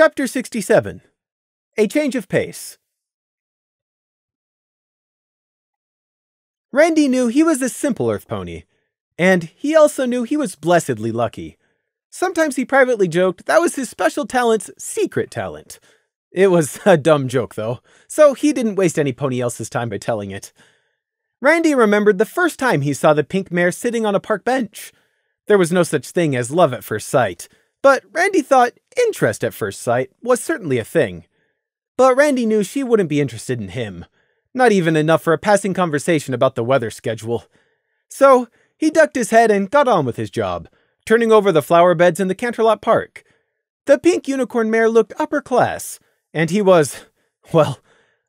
Chapter 67 A Change of Pace. Randy knew he was a simple Earth pony, and he also knew he was blessedly lucky. Sometimes he privately joked that was his special talent's secret talent. It was a dumb joke, though, so he didn't waste any pony else's time by telling it. Randy remembered the first time he saw the pink mare sitting on a park bench. There was no such thing as love at first sight, but Randy thought interest at first sight was certainly a thing. But Randy knew she wouldn't be interested in him, not even enough for a passing conversation about the weather schedule. So he ducked his head and got on with his job, turning over the flower beds in the Canterlot Park. The pink unicorn mare looked upper class, and he was, well,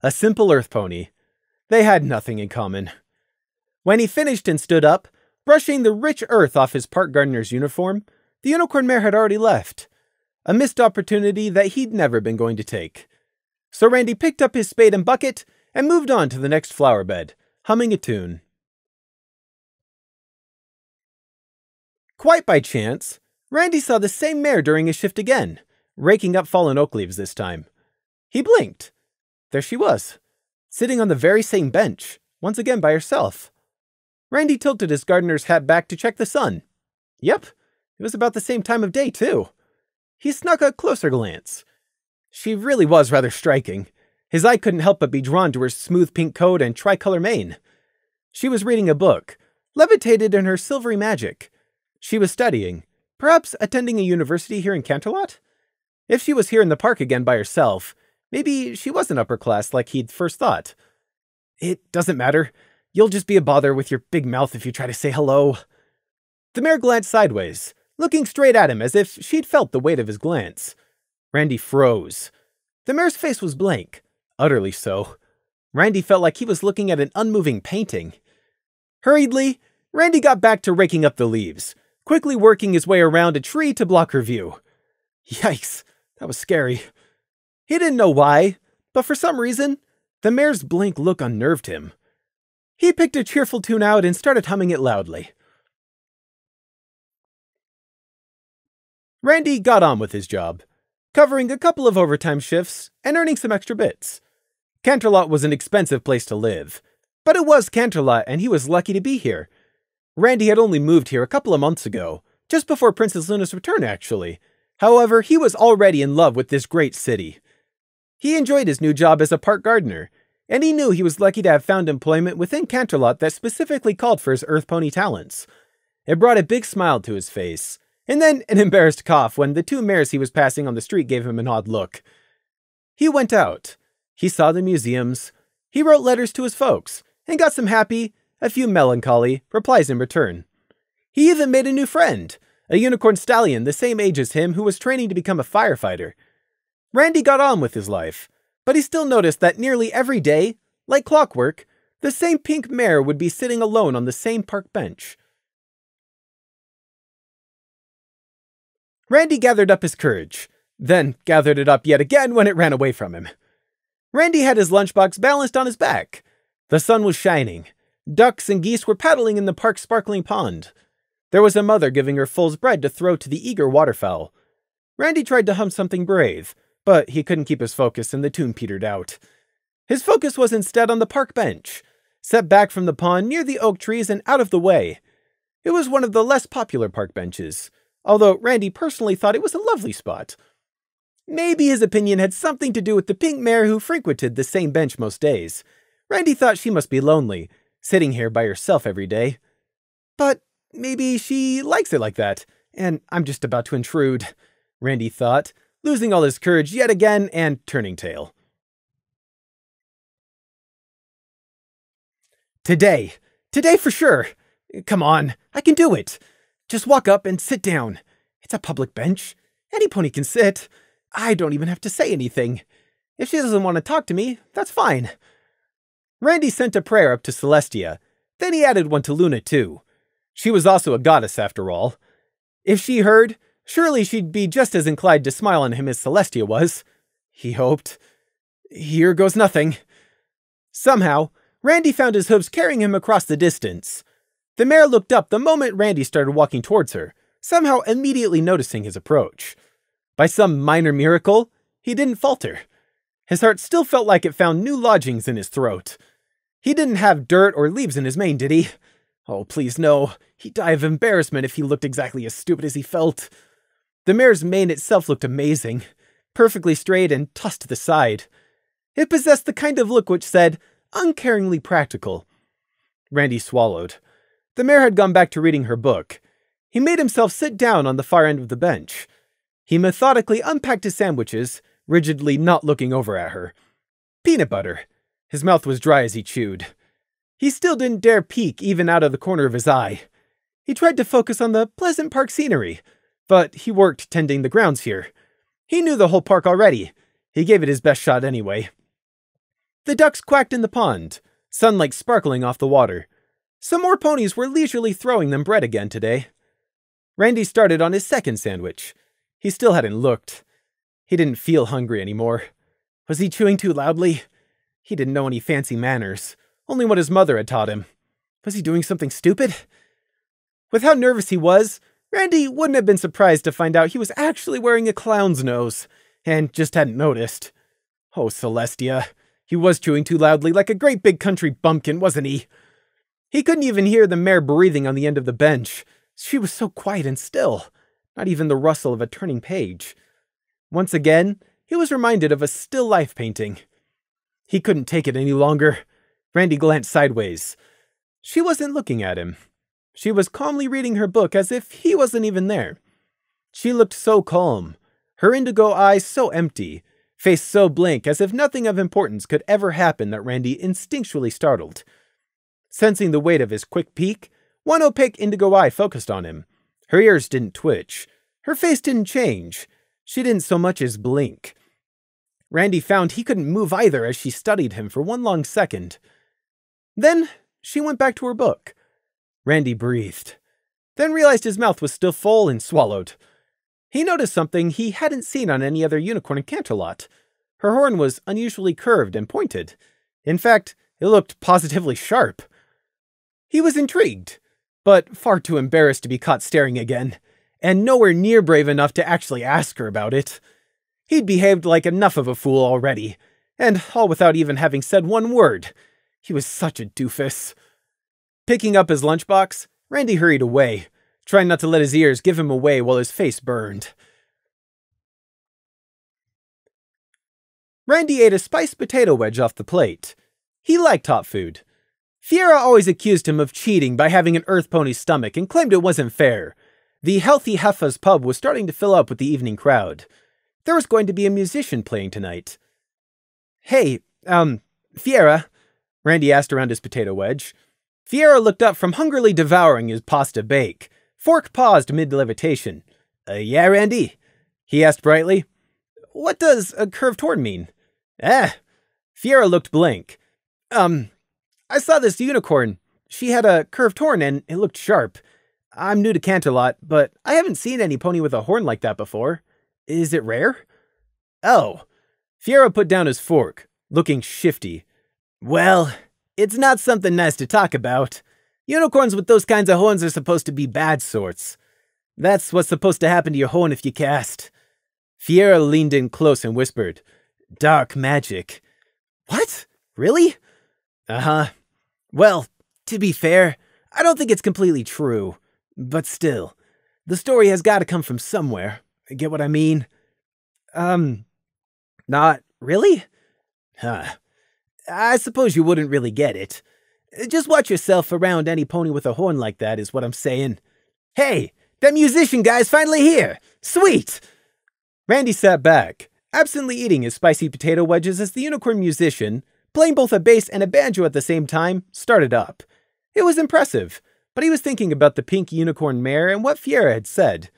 a simple earth pony. They had nothing in common. When he finished and stood up, brushing the rich earth off his park gardener's uniform, the unicorn mare had already left. A missed opportunity that he'd never been going to take. So Randy picked up his spade and bucket and moved on to the next flower bed, humming a tune. Quite by chance, Randy saw the same mare during his shift again, raking up fallen oak leaves this time. He blinked. There she was, sitting on the very same bench, once again by herself. Randy tilted his gardener's hat back to check the sun. Yep, it was about the same time of day, too. He snuck a closer glance. She really was rather striking. His eye couldn't help but be drawn to her smooth pink coat and tricolor mane. She was reading a book, levitated in her silvery magic. She was studying, perhaps attending a university here in Canterlot? If she was here in the park again by herself, maybe she wasn't upper class like he'd first thought. It doesn't matter. You'll just be a bother with your big mouth if you try to say hello. The mare glanced sideways, looking straight at him as if she'd felt the weight of his glance. Randy froze. The mare's face was blank, utterly so. Randy felt like he was looking at an unmoving painting. Hurriedly, Randy got back to raking up the leaves, quickly working his way around a tree to block her view. Yikes, that was scary. He didn't know why, but for some reason, the mare's blank look unnerved him. He picked a cheerful tune out and started humming it loudly. Randy got on with his job, covering a couple of overtime shifts and earning some extra bits. Canterlot was an expensive place to live, but it was Canterlot and he was lucky to be here. Randy had only moved here a couple of months ago, just before Princess Luna's return, actually. However, he was already in love with this great city. He enjoyed his new job as a park gardener, and he knew he was lucky to have found employment within Canterlot that specifically called for his Earth Pony talents. It brought a big smile to his face, and then an embarrassed cough when the two mares he was passing on the street gave him an odd look. He went out. He saw the museums. He wrote letters to his folks, and got some happy, a few melancholy, replies in return. He even made a new friend, a unicorn stallion the same age as him who was training to become a firefighter. Randy got on with his life, but he still noticed that nearly every day, like clockwork, the same pink mare would be sitting alone on the same park bench. Randy gathered up his courage, then gathered it up yet again when it ran away from him. Randy had his lunchbox balanced on his back. The sun was shining. Ducks and geese were paddling in the park's sparkling pond. There was a mother giving her foal's bread to throw to the eager waterfowl. Randy tried to hum something brave, but he couldn't keep his focus and the tune petered out. His focus was instead on the park bench, set back from the pond near the oak trees and out of the way. It was one of the less popular park benches, although Randy personally thought it was a lovely spot. Maybe his opinion had something to do with the pink mare who frequented the same bench most days. Randy thought she must be lonely, sitting here by herself every day. But maybe she likes it like that, and I'm just about to intrude, Randy thought, losing all his courage yet again and turning tail. Today. Today for sure. Come on, I can do it. Just walk up and sit down. It's a public bench. Any pony can sit. I don't even have to say anything. If she doesn't want to talk to me, that's fine. Randy sent a prayer up to Celestia. Then he added one to Luna, too. She was also a goddess, after all. If she heard, surely she'd be just as inclined to smile on him as Celestia was. He hoped. Here goes nothing. Somehow, Randy found his hooves carrying him across the distance. The mare looked up the moment Randy started walking towards her, somehow immediately noticing his approach. By some minor miracle, he didn't falter. His heart still felt like it found new lodgings in his throat. He didn't have dirt or leaves in his mane, did he? Oh, please no. He'd die of embarrassment if he looked exactly as stupid as he felt. The mare's mane itself looked amazing, perfectly straight and tossed to the side. It possessed the kind of look which said, uncaringly practical. Randy swallowed. The mare had gone back to reading her book. He made himself sit down on the far end of the bench. He methodically unpacked his sandwiches, rigidly not looking over at her. Peanut butter. His mouth was dry as he chewed. He still didn't dare peek even out of the corner of his eye. He tried to focus on the pleasant park scenery, but he worked tending the grounds here. He knew the whole park already. He gave it his best shot anyway. The ducks quacked in the pond, sunlight sparkling off the water. Some more ponies were leisurely throwing them bread again today. Randy started on his second sandwich. He still hadn't looked. He didn't feel hungry anymore. Was he chewing too loudly? He didn't know any fancy manners, only what his mother had taught him. Was he doing something stupid? With how nervous he was, Randy wouldn't have been surprised to find out he was actually wearing a clown's nose, and just hadn't noticed. Oh, Celestia. He was chewing too loudly like a great big country bumpkin, wasn't he? He couldn't even hear the mare breathing on the end of the bench. She was so quiet and still, not even the rustle of a turning page. Once again, he was reminded of a still life painting. He couldn't take it any longer. Randy glanced sideways. She wasn't looking at him. She was calmly reading her book as if he wasn't even there. She looked so calm, her indigo eyes so empty, face so blank as if nothing of importance could ever happen that Randy instinctually startled. Sensing the weight of his quick peek, one opaque indigo eye focused on him. Her ears didn't twitch. Her face didn't change. She didn't so much as blink. Randy found he couldn't move either as she studied him for one long second. Then she went back to her book. Randy breathed, then realized his mouth was still full and swallowed. He noticed something he hadn't seen on any other unicorn in Canterlot. Her horn was unusually curved and pointed. In fact, it looked positively sharp. He was intrigued, but far too embarrassed to be caught staring again, and nowhere near brave enough to actually ask her about it. He'd behaved like enough of a fool already, and all without even having said one word. He was such a doofus. Picking up his lunchbox, Randy hurried away, trying not to let his ears give him away while his face burned. Randy ate a spiced potato wedge off the plate. He liked hot food. Fiera always accused him of cheating by having an earth pony's stomach and claimed it wasn't fair. The Healthy Heffa's pub was starting to fill up with the evening crowd. There was going to be a musician playing tonight. Hey, um, Fiera, Randy asked around his potato wedge. Fiera looked up from hungrily devouring his pasta bake. Fork paused mid levitation. Uh, yeah, Randy? He asked brightly. What does a curved horn mean? Eh. Fiera looked blank. Um, I saw this unicorn. She had a curved horn and it looked sharp. I'm new to Canterlot, but I haven't seen any pony with a horn like that before. Is it rare? Oh. Fiera put down his fork, looking shifty. Well, it's not something nice to talk about. Unicorns with those kinds of horns are supposed to be bad sorts. That's what's supposed to happen to your horn if you cast. Fiera leaned in close and whispered, Dark magic. What? Really? Uh huh. Well, to be fair, I don't think it's completely true. But still, the story has got to come from somewhere. Get what I mean? Um, not really? Huh. I suppose you wouldn't really get it. Just watch yourself around any pony with a horn like that, is what I'm saying. Hey, that musician guy's finally here! Sweet! Randy sat back, absently eating his spicy potato wedges as the unicorn musician, playing both a bass and a banjo at the same time, started up. It was impressive, but he was thinking about the pink unicorn mare and what Fiera had said.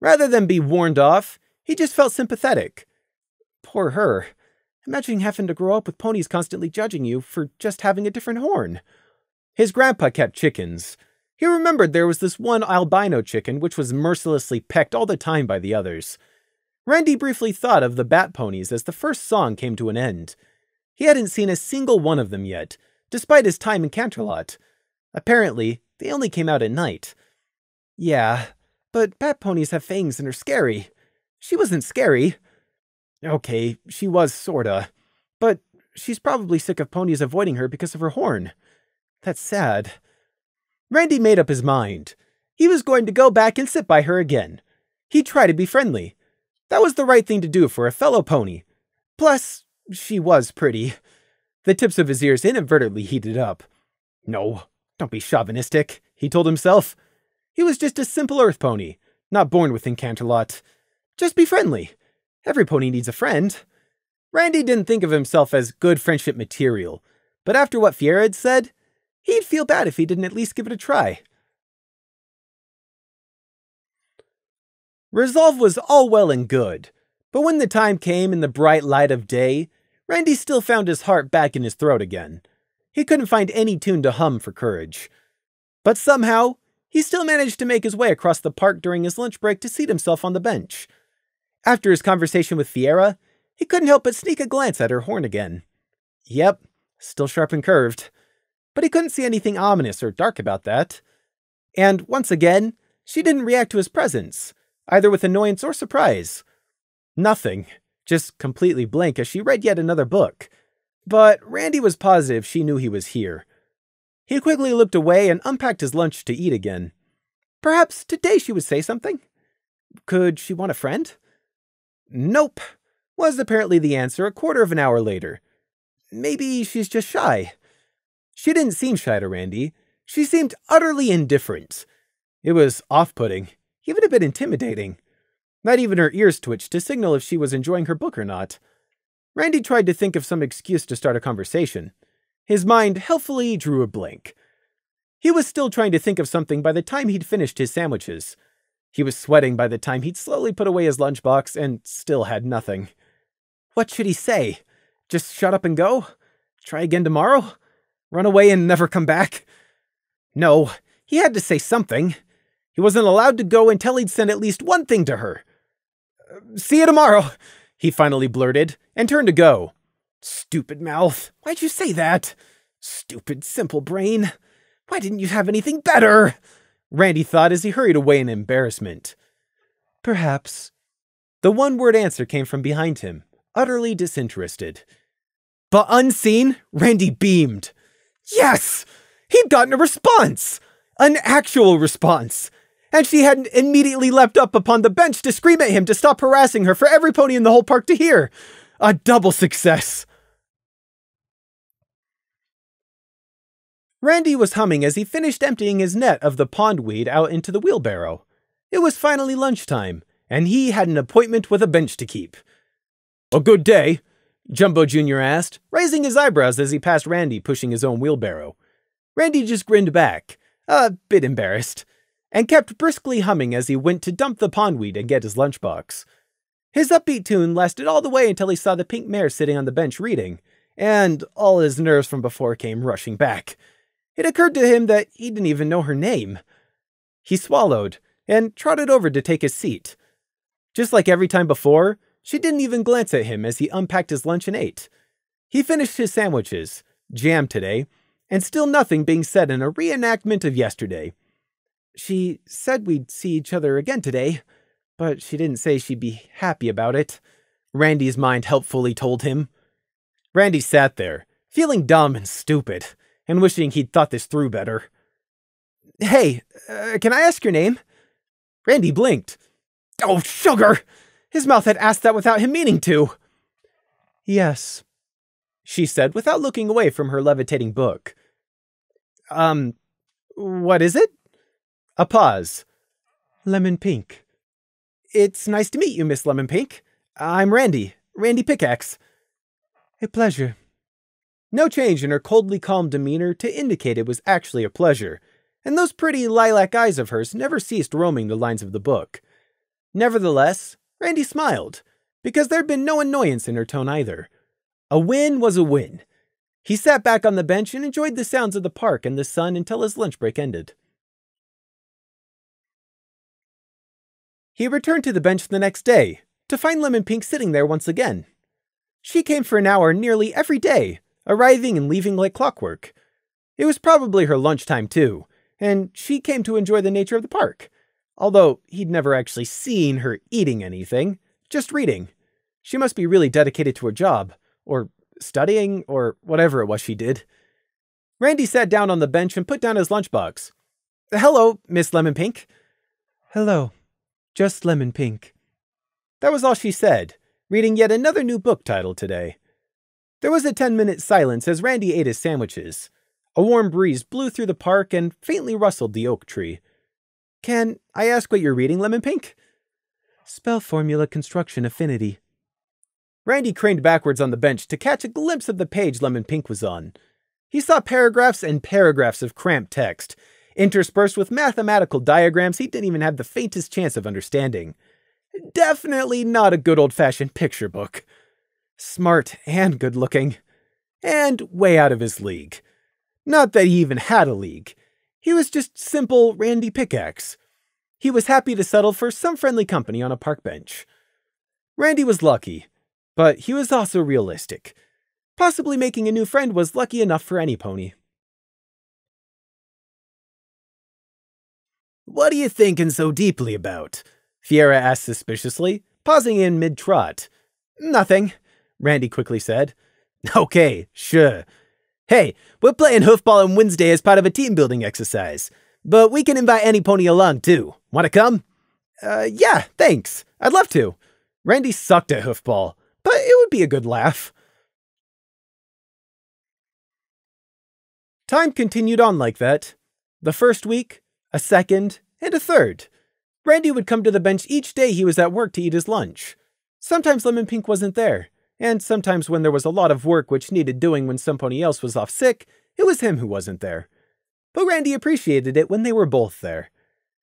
Rather than be warned off, he just felt sympathetic. Poor her. Imagine having to grow up with ponies constantly judging you for just having a different horn. His grandpa kept chickens. He remembered there was this one albino chicken which was mercilessly pecked all the time by the others. Randy briefly thought of the bat ponies as the first song came to an end. He hadn't seen a single one of them yet, despite his time in Canterlot. Apparently, they only came out at night. Yeah, but bat ponies have fangs and are scary. She wasn't scary. Okay, she was sorta. But she's probably sick of ponies avoiding her because of her horn. That's sad. Randy made up his mind. He was going to go back and sit by her again. He'd try to be friendly. That was the right thing to do for a fellow pony. Plus, she was pretty. The tips of his ears inadvertently heated up. No, don't be chauvinistic, he told himself. He was just a simple earth pony, not born within Canterlot. Just be friendly. Every pony needs a friend. Randy didn't think of himself as good friendship material, but after what Fiera had said, he'd feel bad if he didn't at least give it a try. Resolve was all well and good, but when the time came in the bright light of day, Randy still found his heart back in his throat again. He couldn't find any tune to hum for courage. But somehow, he still managed to make his way across the park during his lunch break to seat himself on the bench. After his conversation with Fiera, he couldn't help but sneak a glance at her horn again. Yep, still sharp and curved. But he couldn't see anything ominous or dark about that. And once again, she didn't react to his presence, either with annoyance or surprise. Nothing, just completely blank as she read yet another book. But Randy was positive she knew he was here. He quickly looked away and unpacked his lunch to eat again. Perhaps today she would say something? Could she want a friend? Nope was apparently the answer a quarter of an hour later. Maybe she's just shy. She didn't seem shy to Randy. She seemed utterly indifferent. It was off putting, even a bit intimidating. Not even her ears twitched to signal if she was enjoying her book or not. Randy tried to think of some excuse to start a conversation. His mind helpfully drew a blank. He was still trying to think of something by the time he'd finished his sandwiches. He was sweating by the time he'd slowly put away his lunchbox and still had nothing. What should he say? Just shut up and go? Try again tomorrow? Run away and never come back? No, he had to say something. He wasn't allowed to go until he'd sent at least one thing to her. See you tomorrow, he finally blurted, and turned to go. Stupid mouth, why'd you say that? Stupid simple brain. Why didn't you have anything better? Randy thought as he hurried away in embarrassment. Perhaps. The one word answer came from behind him utterly disinterested. But unseen, Randy beamed. Yes! He'd gotten a response! An actual response! And she hadn't immediately leapt up upon the bench to scream at him to stop harassing her for every pony in the whole park to hear. A double success! Randy was humming as he finished emptying his net of the pondweed out into the wheelbarrow. It was finally lunchtime, and he had an appointment with a bench to keep. A good day? Jumbo Jr. asked, raising his eyebrows as he passed Randy pushing his own wheelbarrow. Randy just grinned back, a bit embarrassed, and kept briskly humming as he went to dump the pondweed and get his lunchbox. His upbeat tune lasted all the way until he saw the pink mare sitting on the bench reading, and all his nerves from before came rushing back. It occurred to him that he didn't even know her name. He swallowed and trotted over to take his seat. Just like every time before, she didn't even glance at him as he unpacked his lunch and ate. He finished his sandwiches, jam today, and still nothing being said in a reenactment of yesterday. She said we'd see each other again today, but she didn't say she'd be happy about it, Randy's mind helpfully told him. Randy sat there, feeling dumb and stupid, and wishing he'd thought this through better. Hey, uh, can I ask your name? Randy blinked. Oh, sugar! His mouth had asked that without him meaning to. Yes, she said without looking away from her levitating book. Um, what is it? A pause. Lemon Pink. It's nice to meet you, Miss Lemon Pink. I'm Randy, Randy Pickaxe. A pleasure. No change in her coldly calm demeanor to indicate it was actually a pleasure, and those pretty lilac eyes of hers never ceased roaming the lines of the book. Nevertheless, Randy smiled, because there'd been no annoyance in her tone either. A win was a win. He sat back on the bench and enjoyed the sounds of the park and the sun until his lunch break ended. He returned to the bench the next day to find Lemon Pink sitting there once again. She came for an hour nearly every day, arriving and leaving like clockwork. It was probably her lunchtime too, and she came to enjoy the nature of the park although he'd never actually seen her eating anything, just reading. She must be really dedicated to her job, or studying, or whatever it was she did. Randy sat down on the bench and put down his lunchbox. Hello, Miss Lemon Pink. Hello. Just Lemon Pink. That was all she said, reading yet another new book title today. There was a 10 minute silence as Randy ate his sandwiches. A warm breeze blew through the park and faintly rustled the oak tree. Can I ask what you're reading, Lemon Pink? Spell Formula Construction Affinity. Randy craned backwards on the bench to catch a glimpse of the page Lemon Pink was on. He saw paragraphs and paragraphs of cramped text, interspersed with mathematical diagrams he didn't even have the faintest chance of understanding. Definitely not a good old fashioned picture book. Smart and good looking. And way out of his league. Not that he even had a league. He was just simple Randy Pickaxe. He was happy to settle for some friendly company on a park bench. Randy was lucky, but he was also realistic. Possibly making a new friend was lucky enough for any pony. What are you thinking so deeply about? Fiera asked suspiciously, pausing in mid trot. Nothing, Randy quickly said. Okay, sure. Hey, we're playing hoofball on Wednesday as part of a team building exercise, but we can invite any pony along too. Want to come? Uh, yeah, thanks. I'd love to. Randy sucked at hoofball, but it would be a good laugh. Time continued on like that. The first week, a second, and a third. Randy would come to the bench each day he was at work to eat his lunch. Sometimes Lemon Pink wasn't there, and sometimes when there was a lot of work which needed doing when somebody else was off sick, it was him who wasn't there. But Randy appreciated it when they were both there.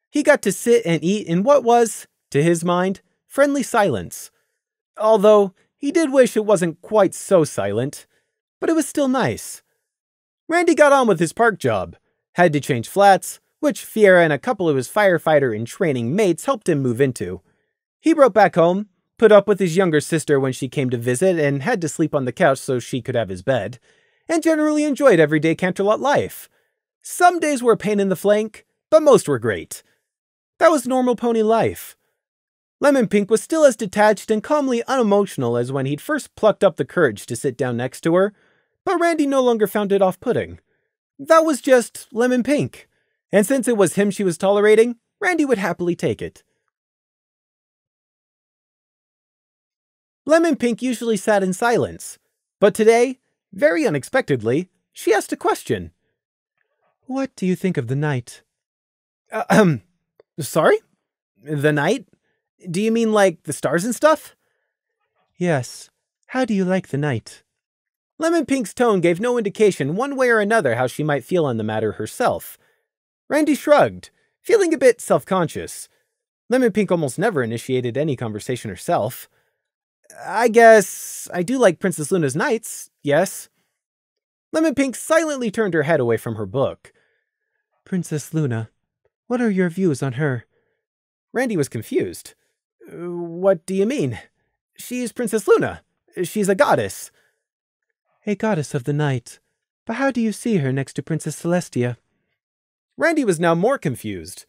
He got to sit and eat in what was, to his mind, friendly silence. Although, he did wish it wasn't quite so silent, but it was still nice. Randy got on with his park job, had to change flats, which Fiera and a couple of his firefighter in training mates helped him move into. He wrote back home, put up with his younger sister when she came to visit and had to sleep on the couch so she could have his bed, and generally enjoyed everyday Canterlot life. Some days were a pain in the flank, but most were great. That was normal pony life. Lemon Pink was still as detached and calmly unemotional as when he'd first plucked up the courage to sit down next to her, but Randy no longer found it off putting. That was just Lemon Pink, and since it was him she was tolerating, Randy would happily take it. Lemon Pink usually sat in silence, but today, very unexpectedly, she asked a question. What do you think of the night? Uh, sorry? The night? Do you mean like the stars and stuff? Yes. How do you like the night? Lemon Pink's tone gave no indication one way or another how she might feel on the matter herself. Randy shrugged, feeling a bit self conscious. Lemon Pink almost never initiated any conversation herself. I guess I do like Princess Luna's nights, yes. Lemon Pink silently turned her head away from her book. Princess Luna, what are your views on her? Randy was confused. Uh, what do you mean? She's Princess Luna. She's a goddess a goddess of the night. But how do you see her next to Princess Celestia? Randy was now more confused.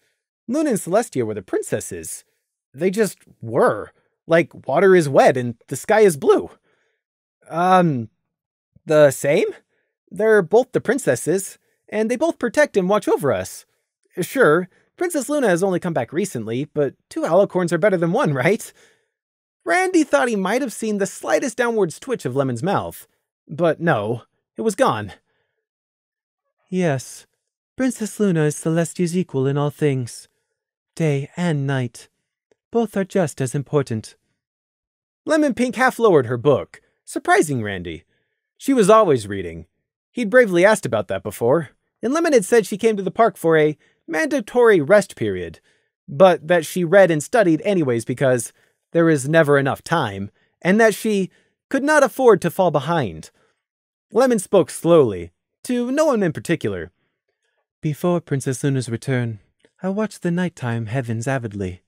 Luna and Celestia were the princesses. They just were. Like water is wet and the sky is blue. Um, the same? They're both the princesses, and they both protect and watch over us. Sure, Princess Luna has only come back recently, but two alicorns are better than one, right? Randy thought he might have seen the slightest downwards twitch of Lemon's mouth. But no, it was gone. Yes, Princess Luna is Celestia's equal in all things. Day and night. Both are just as important. Lemon Pink half lowered her book, surprising Randy. She was always reading. He'd bravely asked about that before, and Lemon had said she came to the park for a mandatory rest period, but that she read and studied anyways because there is never enough time, and that she could not afford to fall behind. Lemon spoke slowly, to no one in particular. Before Princess Luna's return, I watched the nighttime heavens avidly,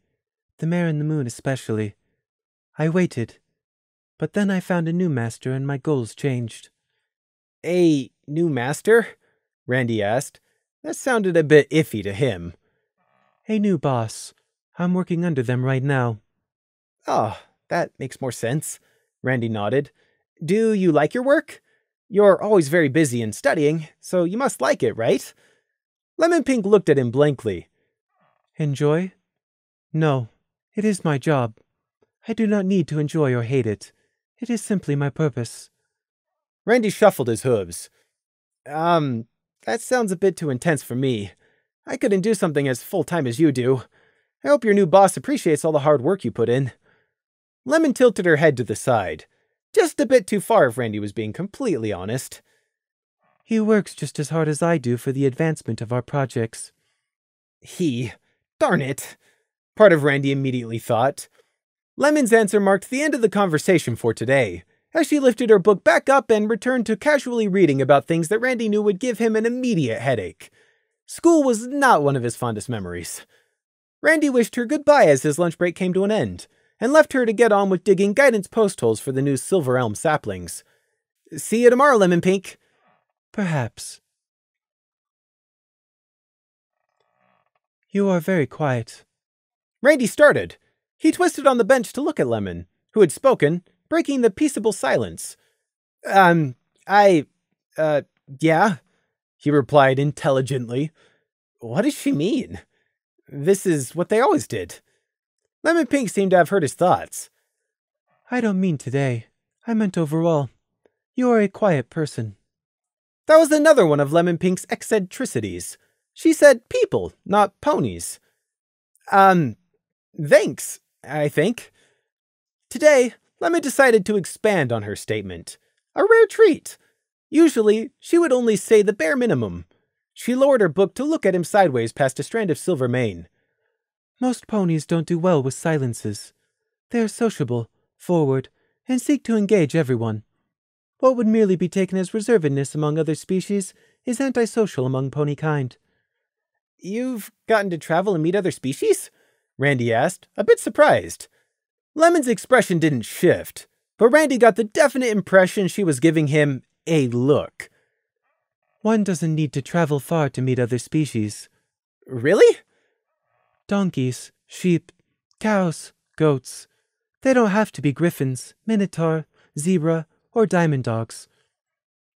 the mare and the moon especially. I waited, but then I found a new master and my goals changed. A new master? Randy asked. That sounded a bit iffy to him. A new boss. I'm working under them right now. Oh, that makes more sense. Randy nodded. Do you like your work? You're always very busy and studying, so you must like it, right? Lemon Pink looked at him blankly. Enjoy? No, it is my job. I do not need to enjoy or hate it. It is simply my purpose. Randy shuffled his hooves. Um, that sounds a bit too intense for me. I couldn't do something as full time as you do. I hope your new boss appreciates all the hard work you put in. Lemon tilted her head to the side. Just a bit too far if Randy was being completely honest. He works just as hard as I do for the advancement of our projects. He. Darn it. Part of Randy immediately thought. Lemon's answer marked the end of the conversation for today, as she lifted her book back up and returned to casually reading about things that Randy knew would give him an immediate headache. School was not one of his fondest memories. Randy wished her goodbye as his lunch break came to an end, and left her to get on with digging guidance post holes for the new Silver Elm saplings. See you tomorrow, Lemon Pink. Perhaps. You are very quiet. Randy started. He twisted on the bench to look at Lemon, who had spoken, breaking the peaceable silence. Um, I, uh, yeah, he replied intelligently. What does she mean? This is what they always did. Lemon Pink seemed to have heard his thoughts. I don't mean today. I meant overall. You are a quiet person. That was another one of Lemon Pink's eccentricities. She said people, not ponies. Um, thanks, I think. Today, Lemon decided to expand on her statement. A rare treat. Usually, she would only say the bare minimum. She lowered her book to look at him sideways past a strand of silver mane. Most ponies don't do well with silences. They are sociable, forward, and seek to engage everyone. What would merely be taken as reservedness among other species is antisocial among pony kind. You've gotten to travel and meet other species? Randy asked, a bit surprised. Lemon's expression didn't shift, but Randy got the definite impression she was giving him a look. One doesn't need to travel far to meet other species. Really? Donkeys, sheep, cows, goats. They don't have to be griffins, minotaur, zebra, or diamond dogs.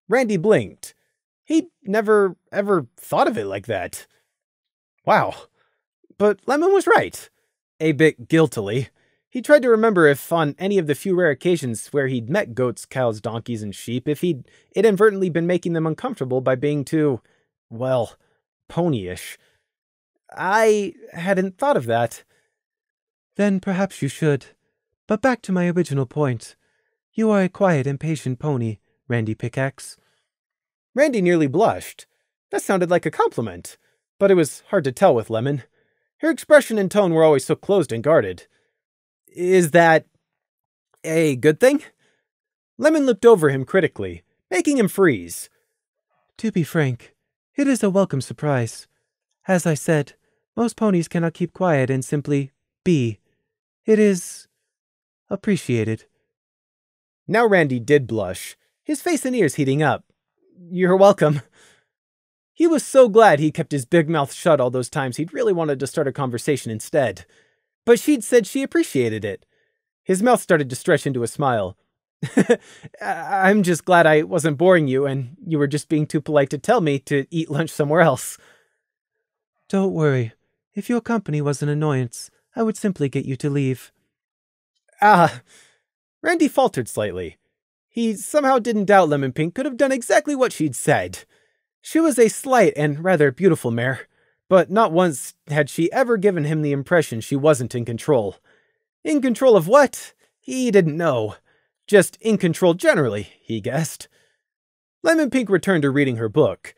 Randy blinked. He'd never, ever thought of it like that. Wow. But Lemon was right. A bit guiltily. He tried to remember if, on any of the few rare occasions where he'd met goats, cows, donkeys, and sheep, if he'd inadvertently been making them uncomfortable by being too, well, ponyish. I hadn't thought of that. Then perhaps you should. But back to my original point. You are a quiet and patient pony, Randy Pickaxe. Randy nearly blushed. That sounded like a compliment, but it was hard to tell with Lemon. Her expression and tone were always so closed and guarded. Is that a good thing? Lemon looked over him critically, making him freeze. To be frank, it is a welcome surprise. As I said, most ponies cannot keep quiet and simply be. It is appreciated. Now Randy did blush, his face and ears heating up. You're welcome. He was so glad he kept his big mouth shut all those times he'd really wanted to start a conversation instead but she'd said she appreciated it. His mouth started to stretch into a smile. I'm just glad I wasn't boring you and you were just being too polite to tell me to eat lunch somewhere else. Don't worry. If your company was an annoyance, I would simply get you to leave. Ah. Randy faltered slightly. He somehow didn't doubt Lemon Pink could have done exactly what she'd said. She was a slight and rather beautiful mare, but not once had she ever given him the impression she wasn't in control. In control of what? He didn't know. Just in control generally, he guessed. Lemon Pink returned to reading her book.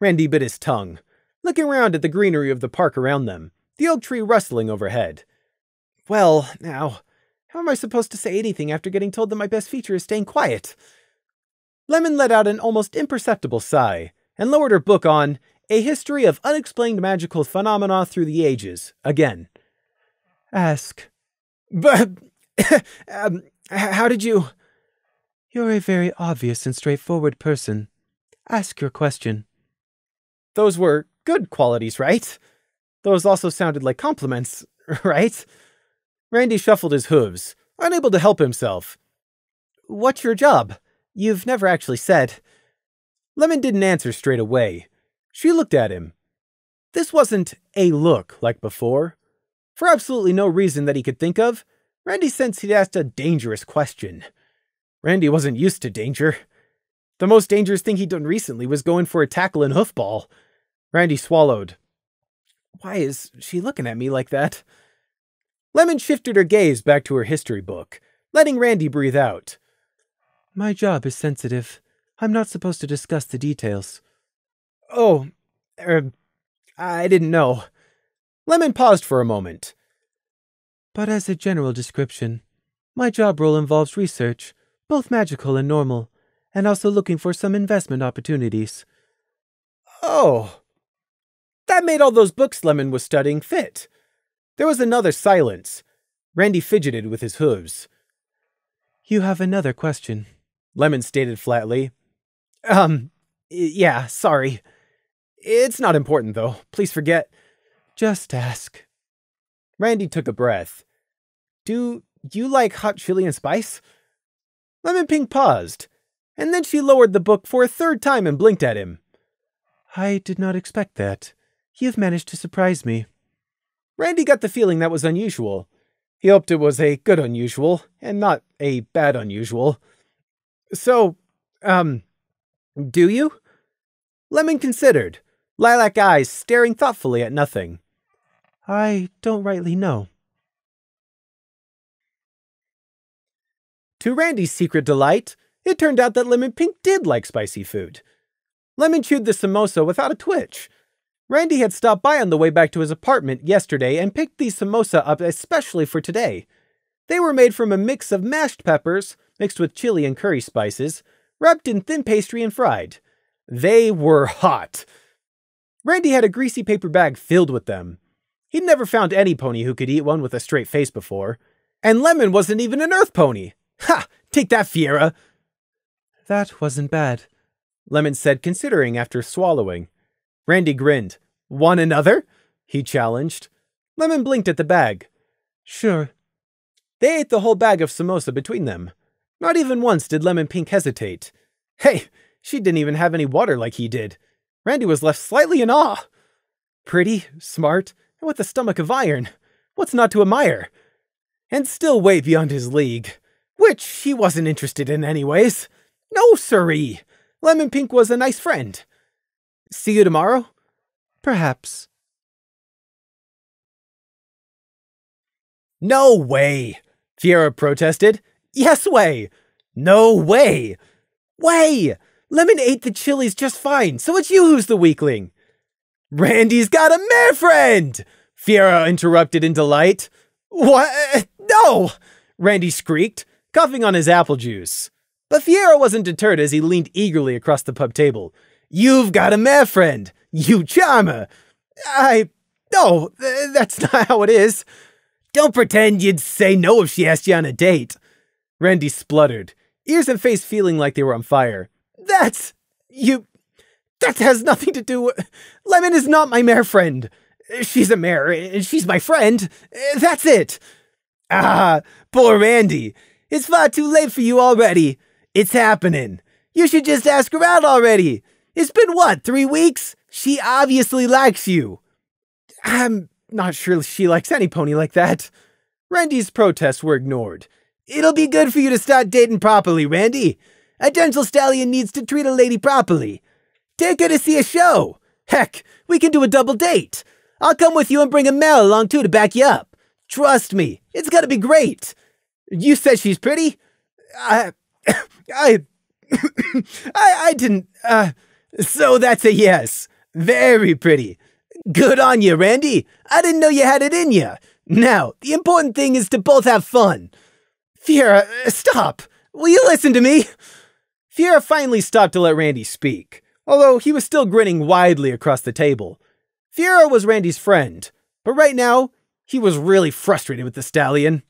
Randy bit his tongue, looking around at the greenery of the park around them, the oak tree rustling overhead. Well, now, how am I supposed to say anything after getting told that my best feature is staying quiet? Lemon let out an almost imperceptible sigh and lowered her book on a History of Unexplained Magical Phenomena Through the Ages. Again. Ask. But. um, how did you. You're a very obvious and straightforward person. Ask your question. Those were good qualities, right? Those also sounded like compliments, right? Randy shuffled his hooves, unable to help himself. what's your job? You've never actually said. Lemon didn't answer straight away. She looked at him. This wasn't a look like before. For absolutely no reason that he could think of, Randy sensed he'd asked a dangerous question. Randy wasn't used to danger. The most dangerous thing he'd done recently was going for a tackle and hoofball. Randy swallowed. Why is she looking at me like that? Lemon shifted her gaze back to her history book, letting Randy breathe out. My job is sensitive. I'm not supposed to discuss the details. Oh, er, I didn't know. Lemon paused for a moment. But as a general description, my job role involves research, both magical and normal, and also looking for some investment opportunities. Oh. That made all those books Lemon was studying fit. There was another silence. Randy fidgeted with his hooves. You have another question, Lemon stated flatly. Um, yeah, sorry. It's not important, though. Please forget. Just ask. Randy took a breath. Do you like hot chili and spice? Lemon Pink paused, and then she lowered the book for a third time and blinked at him. I did not expect that. You've managed to surprise me. Randy got the feeling that was unusual. He hoped it was a good unusual, and not a bad unusual. So, um, do you? Lemon considered, lilac eyes staring thoughtfully at nothing. I don't rightly know. To Randy's secret delight, it turned out that Lemon Pink did like spicy food. Lemon chewed the samosa without a twitch. Randy had stopped by on the way back to his apartment yesterday and picked these samosa up especially for today. They were made from a mix of mashed peppers, mixed with chili and curry spices, wrapped in thin pastry and fried. They were hot. Randy had a greasy paper bag filled with them. He'd never found any pony who could eat one with a straight face before. And Lemon wasn't even an earth pony. Ha! Take that, Fiera! That wasn't bad, Lemon said, considering after swallowing. Randy grinned. Want another? he challenged. Lemon blinked at the bag. Sure. They ate the whole bag of samosa between them. Not even once did Lemon Pink hesitate. Hey, she didn't even have any water like he did. Randy was left slightly in awe. Pretty, smart, and with a stomach of iron. What's not to admire? And still way beyond his league. Which he wasn't interested in, anyways. No, siree. Lemon Pink was a nice friend. See you tomorrow? Perhaps. No way, Fiera protested. Yes way. No way. Way. Lemon ate the chilies just fine, so it's you who's the weakling. Randy's got a mare friend! Fiera interrupted in delight. What? No! Randy skreeked, coughing on his apple juice. But Fiera wasn't deterred as he leaned eagerly across the pub table. You've got a mare friend! You charmer! I. No, th- that's not how it is. Don't pretend you'd say no if she asked you on a date. Randy spluttered, ears and face feeling like they were on fire. That's. You. That has nothing to do with. Lemon is not my mare friend. She's a mare, and she's my friend. That's it. Ah, poor Randy. It's far too late for you already. It's happening. You should just ask her out already. It's been what, three weeks? She obviously likes you. I'm not sure she likes any pony like that. Randy's protests were ignored. It'll be good for you to start dating properly, Randy. A gentle stallion needs to treat a lady properly. Take her to see a show. Heck, we can do a double date. I'll come with you and bring a mare along too to back you up. Trust me, it's gonna be great. You said she's pretty? I. I. I, I didn't. Uh, so that's a yes. Very pretty. Good on you, Randy. I didn't know you had it in you. Now, the important thing is to both have fun. Fiera, stop. Will you listen to me? Fiera finally stopped to let Randy speak, although he was still grinning widely across the table. Fiera was Randy's friend, but right now, he was really frustrated with the stallion.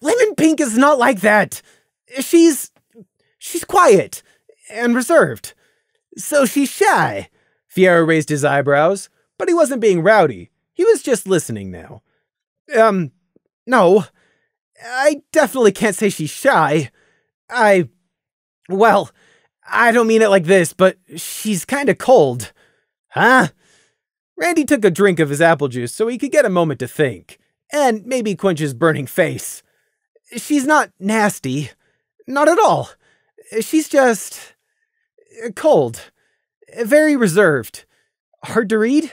Lemon Pink is not like that. She's. she's quiet and reserved. So she's shy. Fiera raised his eyebrows, but he wasn't being rowdy. He was just listening now. Um, no. I definitely can't say she's shy. I. Well, I don't mean it like this, but she's kinda cold. Huh? Randy took a drink of his apple juice so he could get a moment to think, and maybe quench his burning face. She's not nasty. Not at all. She's just. cold. Very reserved. Hard to read?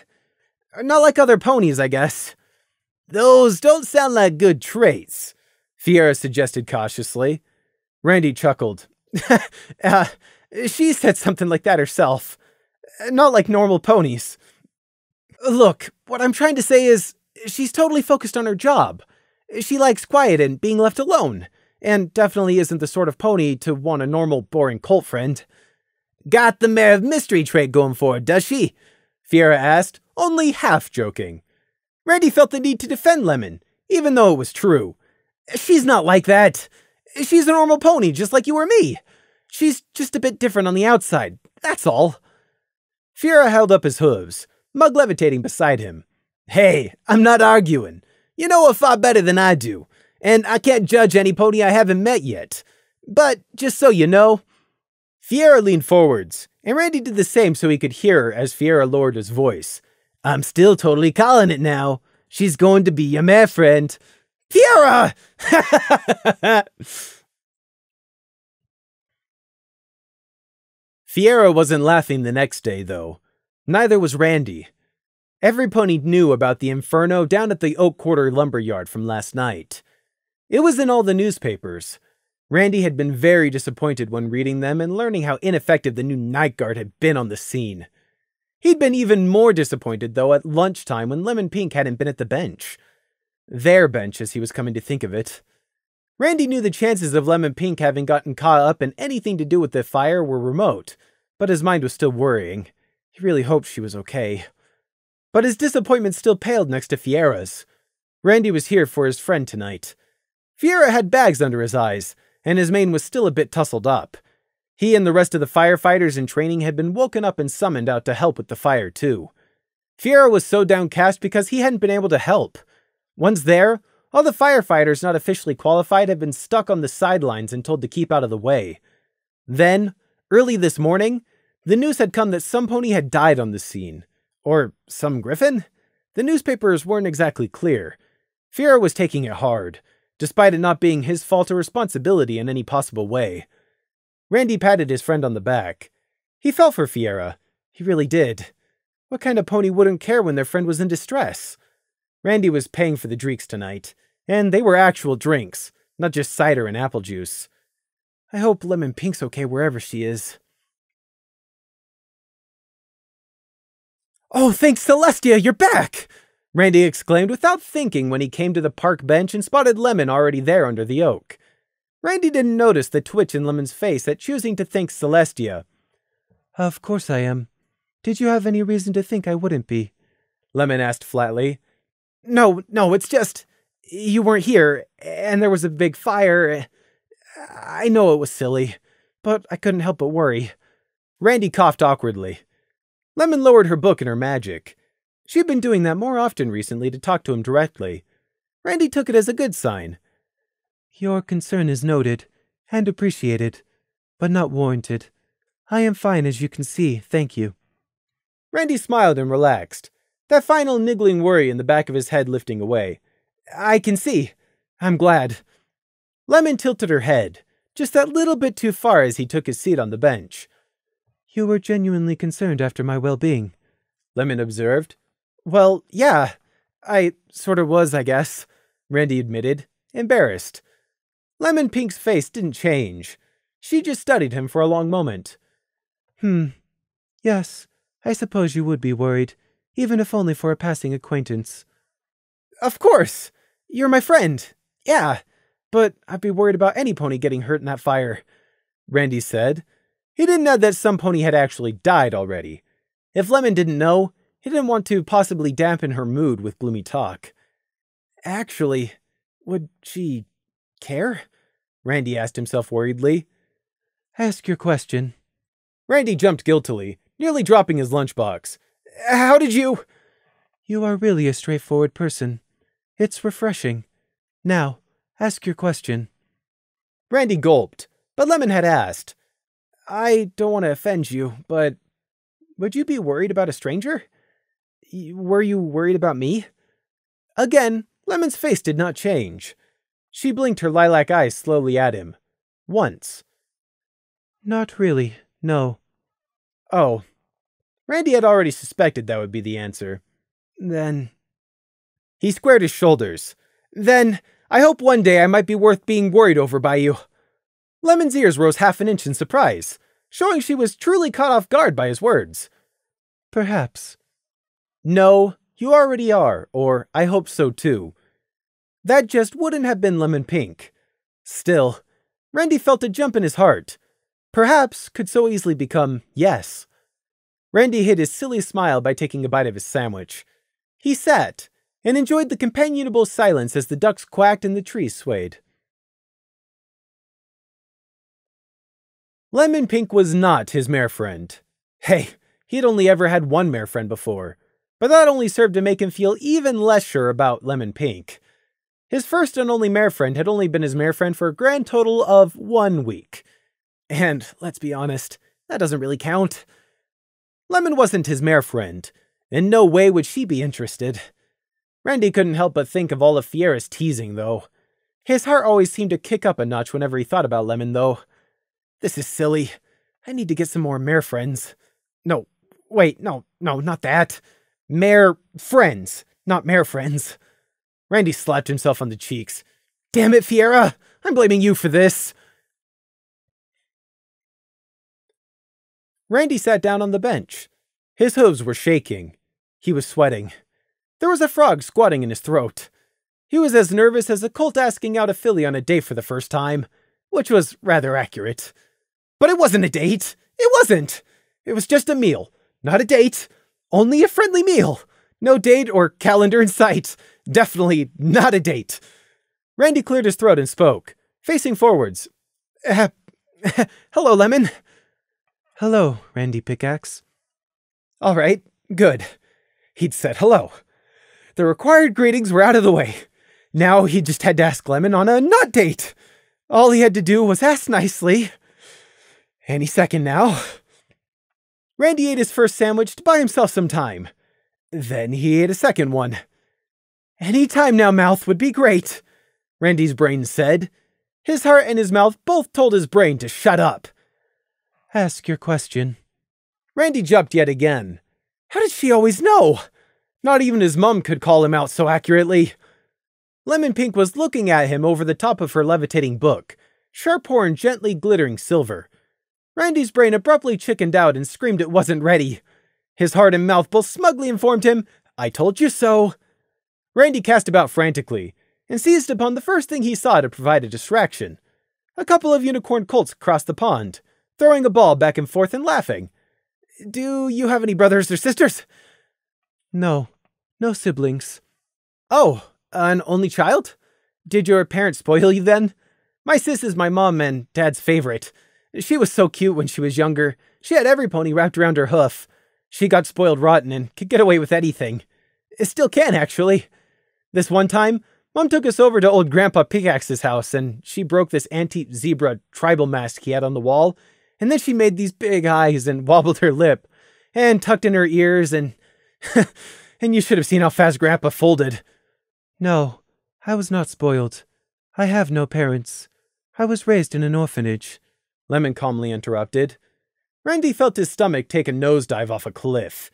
Not like other ponies, I guess. Those don't sound like good traits, Fiera suggested cautiously. Randy chuckled. uh, she said something like that herself. Not like normal ponies. Look, what I'm trying to say is, she's totally focused on her job. She likes quiet and being left alone, and definitely isn't the sort of pony to want a normal, boring colt friend. Got the Mare of Mystery trait going for does she? Fiera asked, only half joking. Randy felt the need to defend Lemon, even though it was true. She's not like that. She's a normal pony, just like you or me. She's just a bit different on the outside, that's all. Fiera held up his hooves, Mug levitating beside him. Hey, I'm not arguing. You know a far better than I do, and I can't judge any pony I haven't met yet. But just so you know, Fiera leaned forwards, and Randy did the same so he could hear her as Fiera lowered his voice. I'm still totally calling it now. She's going to be your mare friend. Fiera! Fiera wasn't laughing the next day, though. Neither was Randy. Every pony knew about the inferno down at the Oak Quarter lumber yard from last night. It was in all the newspapers. Randy had been very disappointed when reading them and learning how ineffective the new night guard had been on the scene. He'd been even more disappointed, though, at lunchtime when Lemon Pink hadn't been at the bench. Their bench, as he was coming to think of it. Randy knew the chances of Lemon Pink having gotten caught up in anything to do with the fire were remote, but his mind was still worrying. He really hoped she was okay. But his disappointment still paled next to Fiera's. Randy was here for his friend tonight. Fiera had bags under his eyes, and his mane was still a bit tousled up. He and the rest of the firefighters in training had been woken up and summoned out to help with the fire, too. Fiera was so downcast because he hadn't been able to help. Once there, all the firefighters not officially qualified had been stuck on the sidelines and told to keep out of the way. Then, early this morning, the news had come that some pony had died on the scene. Or some griffin? The newspapers weren't exactly clear. Fiera was taking it hard, despite it not being his fault or responsibility in any possible way. Randy patted his friend on the back. He felt for Fiera. He really did. What kind of pony wouldn't care when their friend was in distress? Randy was paying for the drinks tonight, and they were actual drinks, not just cider and apple juice. I hope Lemon Pink's okay wherever she is. Oh, thanks, Celestia, you're back! Randy exclaimed without thinking when he came to the park bench and spotted Lemon already there under the oak. Randy didn't notice the twitch in Lemon's face at choosing to thank Celestia. Of course I am. Did you have any reason to think I wouldn't be? Lemon asked flatly. No, no, it's just you weren't here, and there was a big fire. I know it was silly, but I couldn't help but worry. Randy coughed awkwardly. Lemon lowered her book and her magic. She'd been doing that more often recently to talk to him directly. Randy took it as a good sign. Your concern is noted and appreciated, but not warranted. I am fine, as you can see, thank you. Randy smiled and relaxed, that final niggling worry in the back of his head lifting away. I can see. I'm glad. Lemon tilted her head, just that little bit too far as he took his seat on the bench. You were genuinely concerned after my well being, Lemon observed. Well, yeah, I sort of was, I guess, Randy admitted, embarrassed. Lemon Pink's face didn't change. She just studied him for a long moment. Hmm. Yes, I suppose you would be worried, even if only for a passing acquaintance. Of course! You're my friend. Yeah, but I'd be worried about any pony getting hurt in that fire, Randy said. He didn't add that some pony had actually died already. If Lemon didn't know, he didn't want to possibly dampen her mood with gloomy talk. Actually, would she care? Randy asked himself worriedly. Ask your question. Randy jumped guiltily, nearly dropping his lunchbox. How did you? You are really a straightforward person. It's refreshing. Now, ask your question. Randy gulped, But Lemon had asked, I don't want to offend you, but would you be worried about a stranger? Were you worried about me? Again, Lemon's face did not change. She blinked her lilac eyes slowly at him. Once. Not really, no. Oh. Randy had already suspected that would be the answer. Then. He squared his shoulders. Then, I hope one day I might be worth being worried over by you. Lemon's ears rose half an inch in surprise, showing she was truly caught off guard by his words. Perhaps. No, you already are, or I hope so too. That just wouldn't have been lemon pink. Still, Randy felt a jump in his heart. Perhaps could so easily become yes. Randy hid his silly smile by taking a bite of his sandwich. He sat and enjoyed the companionable silence as the ducks quacked and the trees swayed. Lemon Pink was not his mare friend. Hey, he had only ever had one mare friend before, but that only served to make him feel even less sure about Lemon Pink. His first and only mare friend had only been his mare friend for a grand total of one week. And let's be honest, that doesn't really count. Lemon wasn't his mare friend. In no way would she be interested. Randy couldn't help but think of all of Fiera's teasing, though. His heart always seemed to kick up a notch whenever he thought about Lemon, though. This is silly. I need to get some more mare friends. No, wait, no, no, not that. Mare friends, not mare friends. Randy slapped himself on the cheeks. Damn it, Fiera! I'm blaming you for this! Randy sat down on the bench. His hooves were shaking. He was sweating. There was a frog squatting in his throat. He was as nervous as a colt asking out a filly on a date for the first time, which was rather accurate. But it wasn't a date. It wasn't. It was just a meal. Not a date. Only a friendly meal. No date or calendar in sight. Definitely not a date. Randy cleared his throat and spoke, facing forwards. Uh, hello, Lemon. Hello, Randy Pickaxe. All right, good. He'd said hello. The required greetings were out of the way. Now he just had to ask Lemon on a not date. All he had to do was ask nicely. Any second now. Randy ate his first sandwich to buy himself some time. Then he ate a second one. Any time now, mouth would be great, Randy's brain said. His heart and his mouth both told his brain to shut up. Ask your question. Randy jumped yet again. How did she always know? Not even his mum could call him out so accurately. Lemon Pink was looking at him over the top of her levitating book, sharp horn gently glittering silver. Randy's brain abruptly chickened out and screamed it wasn't ready. His heart and mouth both smugly informed him, I told you so. Randy cast about frantically and seized upon the first thing he saw to provide a distraction. A couple of unicorn colts crossed the pond, throwing a ball back and forth and laughing. Do you have any brothers or sisters? No, no siblings. Oh, an only child? Did your parents spoil you then? My sis is my mom and dad's favorite. She was so cute when she was younger. She had every pony wrapped around her hoof. She got spoiled rotten and could get away with anything. It still can, actually. This one time, Mom took us over to old Grandpa Pickaxe's house, and she broke this antique zebra tribal mask he had on the wall, and then she made these big eyes and wobbled her lip, and tucked in her ears, and. and you should have seen how fast Grandpa folded. No, I was not spoiled. I have no parents. I was raised in an orphanage. Lemon calmly interrupted. Randy felt his stomach take a nosedive off a cliff.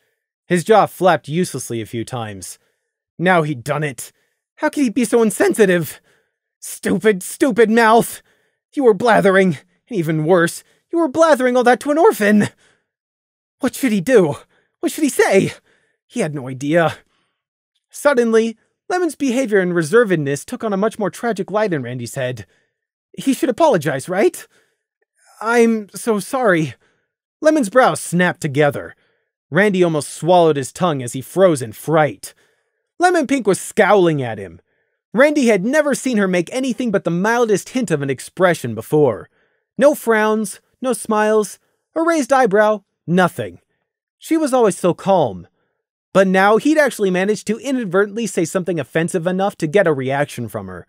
His jaw flapped uselessly a few times. Now he'd done it. How could he be so insensitive? Stupid, stupid mouth! You were blathering, and even worse, you were blathering all that to an orphan! What should he do? What should he say? He had no idea. Suddenly, Lemon's behavior and reservedness took on a much more tragic light in Randy's head. He should apologize, right? I'm so sorry. Lemon's brows snapped together. Randy almost swallowed his tongue as he froze in fright. Lemon Pink was scowling at him. Randy had never seen her make anything but the mildest hint of an expression before. No frowns, no smiles, a raised eyebrow, nothing. She was always so calm. But now he'd actually managed to inadvertently say something offensive enough to get a reaction from her.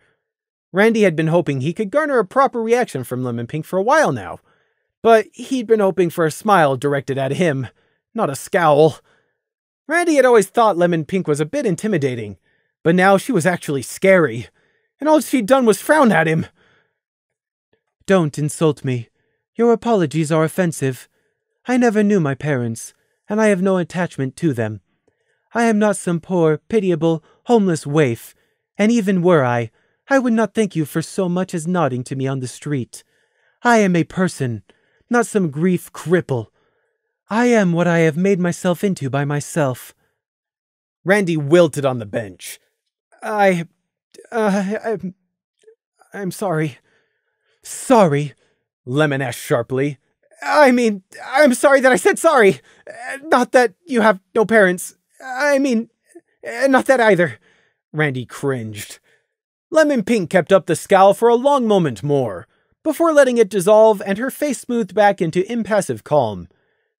Randy had been hoping he could garner a proper reaction from Lemon Pink for a while now, but he'd been hoping for a smile directed at him, not a scowl. Randy had always thought Lemon Pink was a bit intimidating, but now she was actually scary, and all she'd done was frown at him. Don't insult me. Your apologies are offensive. I never knew my parents, and I have no attachment to them. I am not some poor, pitiable, homeless waif, and even were I, I would not thank you for so much as nodding to me on the street. I am a person, not some grief cripple. I am what I have made myself into by myself. Randy wilted on the bench. I. Uh, I'm. I'm sorry. Sorry? Lemon asked sharply. I mean, I'm sorry that I said sorry. Not that you have no parents. I mean, not that either. Randy cringed. Lemon Pink kept up the scowl for a long moment more, before letting it dissolve and her face smoothed back into impassive calm.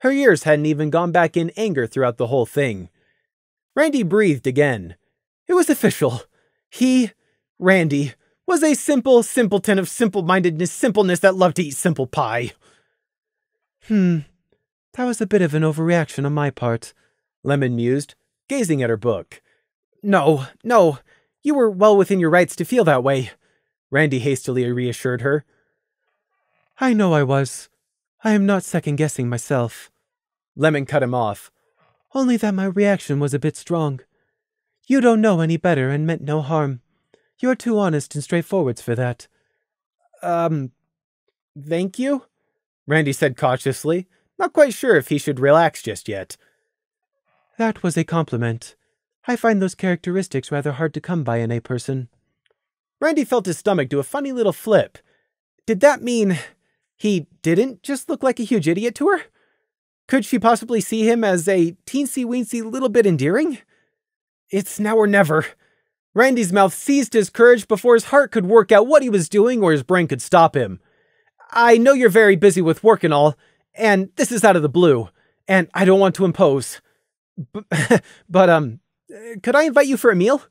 Her ears hadn't even gone back in anger throughout the whole thing. Randy breathed again. It was official. He, Randy, was a simple simpleton of simple mindedness, simpleness that loved to eat simple pie. Hmm, that was a bit of an overreaction on my part, Lemon mused, gazing at her book. No, no, you were well within your rights to feel that way, Randy hastily reassured her. I know I was. I am not second guessing myself. Lemon cut him off. Only that my reaction was a bit strong. You don't know any better and meant no harm. You're too honest and straightforward for that. Um, thank you? Randy said cautiously, not quite sure if he should relax just yet. That was a compliment. I find those characteristics rather hard to come by in a person. Randy felt his stomach do a funny little flip. Did that mean he didn't just look like a huge idiot to her? Could she possibly see him as a teensy weensy little bit endearing? It's now or never. Randy's mouth seized his courage before his heart could work out what he was doing or his brain could stop him. I know you're very busy with work and all, and this is out of the blue, and I don't want to impose. B- but, um, could I invite you for a meal?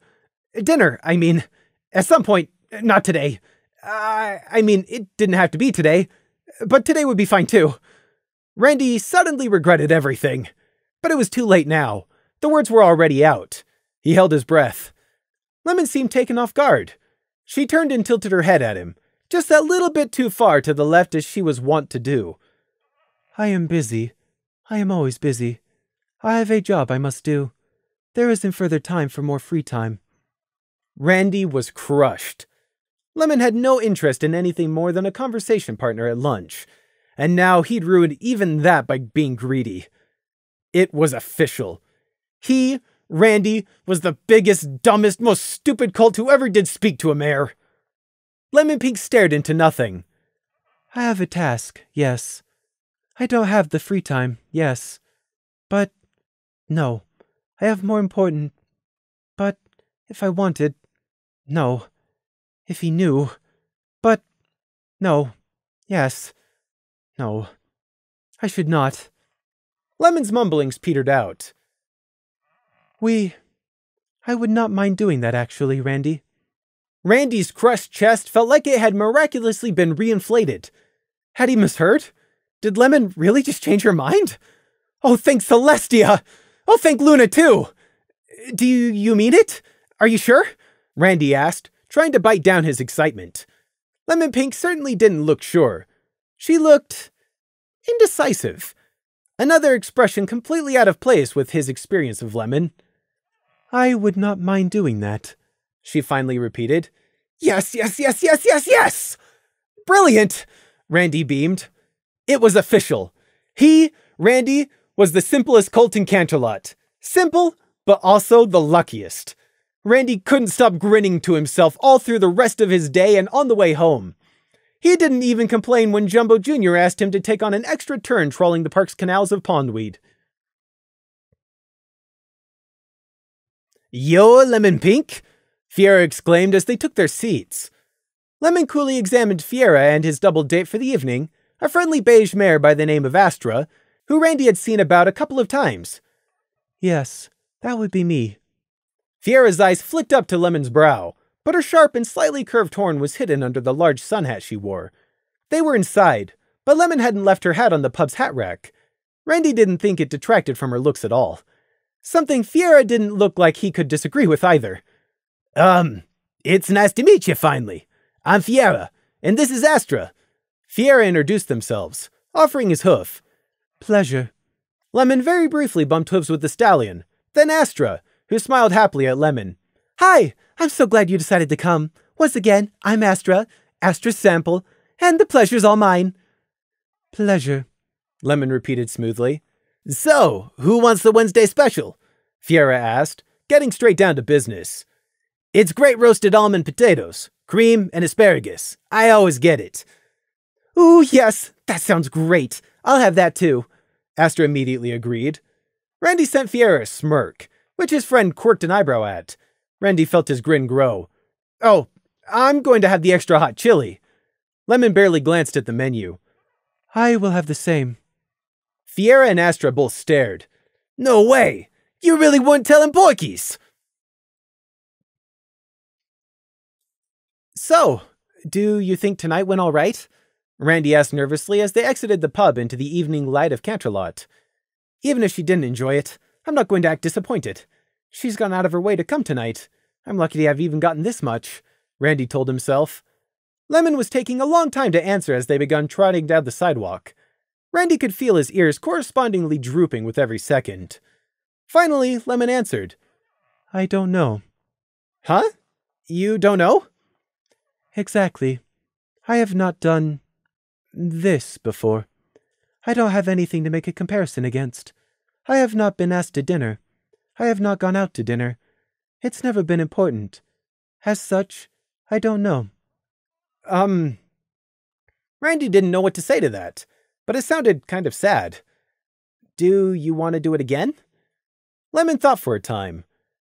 Dinner, I mean. At some point, not today. Uh, I mean, it didn't have to be today, but today would be fine too. Randy suddenly regretted everything. But it was too late now. The words were already out. He held his breath. Lemon seemed taken off guard. She turned and tilted her head at him, just that little bit too far to the left as she was wont to do. I am busy. I am always busy. I have a job I must do. There isn't further time for more free time. Randy was crushed. Lemon had no interest in anything more than a conversation partner at lunch, and now he'd ruined even that by being greedy. It was official. He, Randy, was the biggest, dumbest, most stupid cult who ever did speak to a mare. Lemon Pink stared into nothing. I have a task, yes. I don't have the free time, yes. But, no. I have more important. But, if I wanted. No. If he knew. But, no. Yes. No. I should not. Lemon's mumblings petered out. We. I would not mind doing that, actually, Randy. Randy's crushed chest felt like it had miraculously been reinflated. Had he misheard? Did Lemon really just change her mind? Oh, thank Celestia! Oh, thank Luna, too! Do you, you mean it? Are you sure? Randy asked, trying to bite down his excitement. Lemon Pink certainly didn't look sure. She looked indecisive. Another expression completely out of place with his experience of Lemon. I would not mind doing that, she finally repeated. Yes, yes, yes, yes, yes, yes! Brilliant! Randy beamed. It was official. He, Randy, was the simplest cult in Canterlot. Simple, but also the luckiest. Randy couldn't stop grinning to himself all through the rest of his day and on the way home. He didn't even complain when Jumbo Jr. asked him to take on an extra turn trawling the park's canals of pondweed. Yo, Lemon Pink! Fiera exclaimed as they took their seats. Lemon coolly examined Fiera and his double date for the evening, a friendly beige mare by the name of Astra, who Randy had seen about a couple of times. Yes, that would be me. Fiera's eyes flicked up to Lemon's brow, but her sharp and slightly curved horn was hidden under the large sun hat she wore. They were inside, but Lemon hadn't left her hat on the pub's hat rack. Randy didn't think it detracted from her looks at all. Something Fiera didn't look like he could disagree with either. Um, it's nice to meet you finally. I'm Fiera, and this is Astra. Fiera introduced themselves, offering his hoof. Pleasure. Lemon very briefly bumped hooves with the stallion, then Astra, who smiled happily at Lemon. Hi, I'm so glad you decided to come. Once again, I'm Astra, Astra Sample, and the pleasure's all mine. Pleasure, Lemon repeated smoothly. So, who wants the Wednesday special? Fiera asked, getting straight down to business. It's great roasted almond potatoes, cream, and asparagus. I always get it. Ooh, yes, that sounds great. I'll have that too. Astra immediately agreed. Randy sent Fiera a smirk, which his friend quirked an eyebrow at. Randy felt his grin grow. Oh, I'm going to have the extra hot chili. Lemon barely glanced at the menu. I will have the same. Fiera and Astra both stared. No way! You really wouldn't tell him Porky's! So, do you think tonight went all right? Randy asked nervously as they exited the pub into the evening light of Canterlot. Even if she didn't enjoy it, I'm not going to act disappointed. She's gone out of her way to come tonight. I'm lucky to have even gotten this much, Randy told himself. Lemon was taking a long time to answer as they began trotting down the sidewalk. Randy could feel his ears correspondingly drooping with every second. Finally, Lemon answered. I don't know. Huh? You don't know? Exactly. I have not done this before. I don't have anything to make a comparison against. I have not been asked to dinner. I have not gone out to dinner. It's never been important. As such, I don't know. Um. Randy didn't know what to say to that, but it sounded kind of sad. Do you want to do it again? Lemon thought for a time.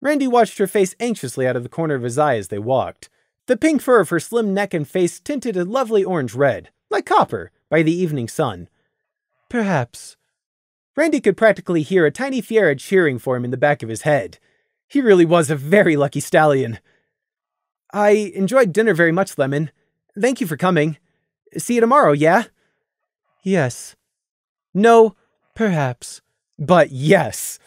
Randy watched her face anxiously out of the corner of his eye as they walked. The pink fur of her slim neck and face tinted a lovely orange red, like copper, by the evening sun. Perhaps. Randy could practically hear a tiny Fiera cheering for him in the back of his head. He really was a very lucky stallion. I enjoyed dinner very much, Lemon. Thank you for coming. See you tomorrow, yeah? Yes. No, perhaps. But yes.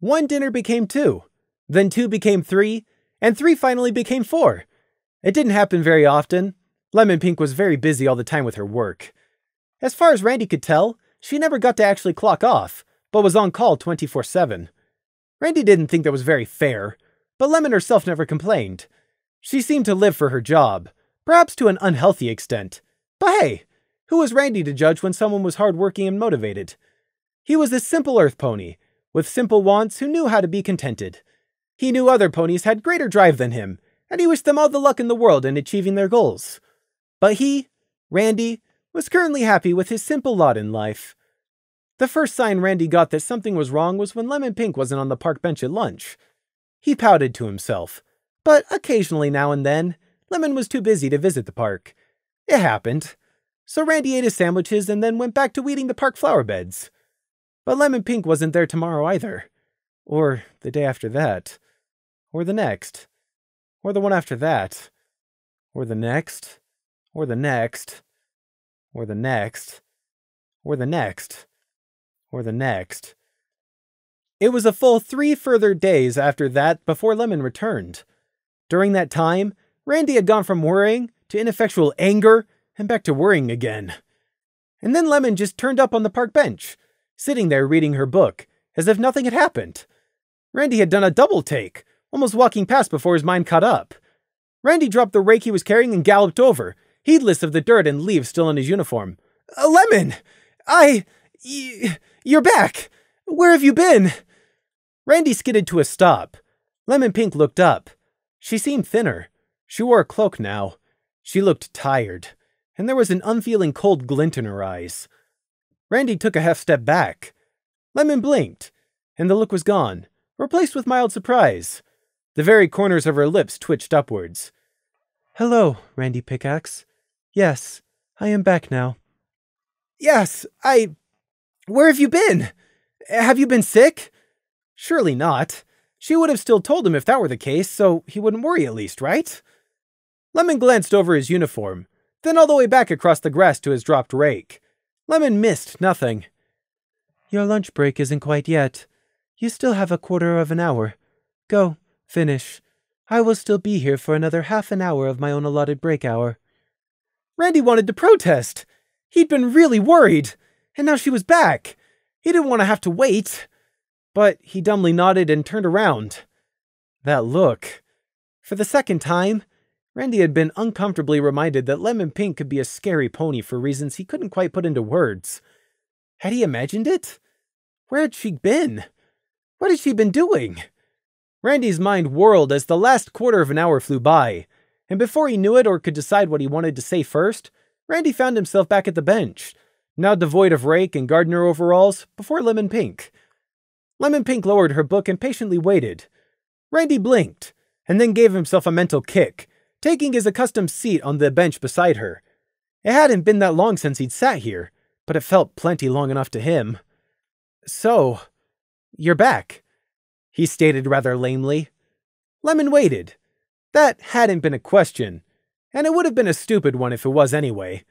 One dinner became two, then two became three, and three finally became four. It didn't happen very often, Lemon Pink was very busy all the time with her work. As far as Randy could tell, she never got to actually clock off, but was on call 24 7. Randy didn't think that was very fair, but Lemon herself never complained. She seemed to live for her job, perhaps to an unhealthy extent. But hey, who was Randy to judge when someone was hardworking and motivated? He was a simple earth pony, with simple wants who knew how to be contented. He knew other ponies had greater drive than him, and he wished them all the luck in the world in achieving their goals. But he, Randy, was currently happy with his simple lot in life. The first sign Randy got that something was wrong was when Lemon Pink wasn't on the park bench at lunch. He pouted to himself, but occasionally now and then, Lemon was too busy to visit the park. It happened. So Randy ate his sandwiches and then went back to weeding the park flower beds. But Lemon Pink wasn't there tomorrow either. Or the day after that. Or the next. Or the one after that. Or the next or the next, or the next, or the next, or the next. It was a full three further days after that before Lemon returned. During that time, Randy had gone from worrying to ineffectual anger and back to worrying again. And then Lemon just turned up on the park bench, sitting there reading her book, as if nothing had happened. Randy had done a double take, almost walking past before his mind caught up. Randy dropped the rake he was carrying and galloped over, heedless of the dirt and leaves still on his uniform. Lemon! I. Y- you're back! Where have you been? Randy skidded to a stop. Lemon Pink looked up. She seemed thinner. She wore a cloak now. She looked tired, and there was an unfeeling cold glint in her eyes. Randy took a half step back. Lemon blinked, and the look was gone, replaced with mild surprise. The very corners of her lips twitched upwards. Hello, Randy Pickaxe. Yes, I am back now. Yes, I. Where have you been? Have you been sick? Surely not. She would have still told him if that were the case, so he wouldn't worry at least, right? Lemon glanced over his uniform, then all the way back across the grass to his dropped rake. Lemon missed nothing. Your lunch break isn't quite yet. You still have a quarter of an hour. Go, finish. I will still be here for another half an hour of my own allotted break hour. Randy wanted to protest. He'd been really worried, and now she was back. He didn't want to have to wait. But he dumbly nodded and turned around. That look. For the second time, Randy had been uncomfortably reminded that Lemon Pink could be a scary pony for reasons he couldn't quite put into words. Had he imagined it? Where had she been? What had she been doing? Randy's mind whirled as the last quarter of an hour flew by, and before he knew it or could decide what he wanted to say first, Randy found himself back at the bench, now devoid of rake and gardener overalls, before Lemon Pink. Lemon Pink lowered her book and patiently waited. Randy blinked, and then gave himself a mental kick, taking his accustomed seat on the bench beside her. It hadn't been that long since he'd sat here, but it felt plenty long enough to him. So, you're back he stated rather lamely. Lemon waited. That hadn't been a question, and it would have been a stupid one if it was anyway.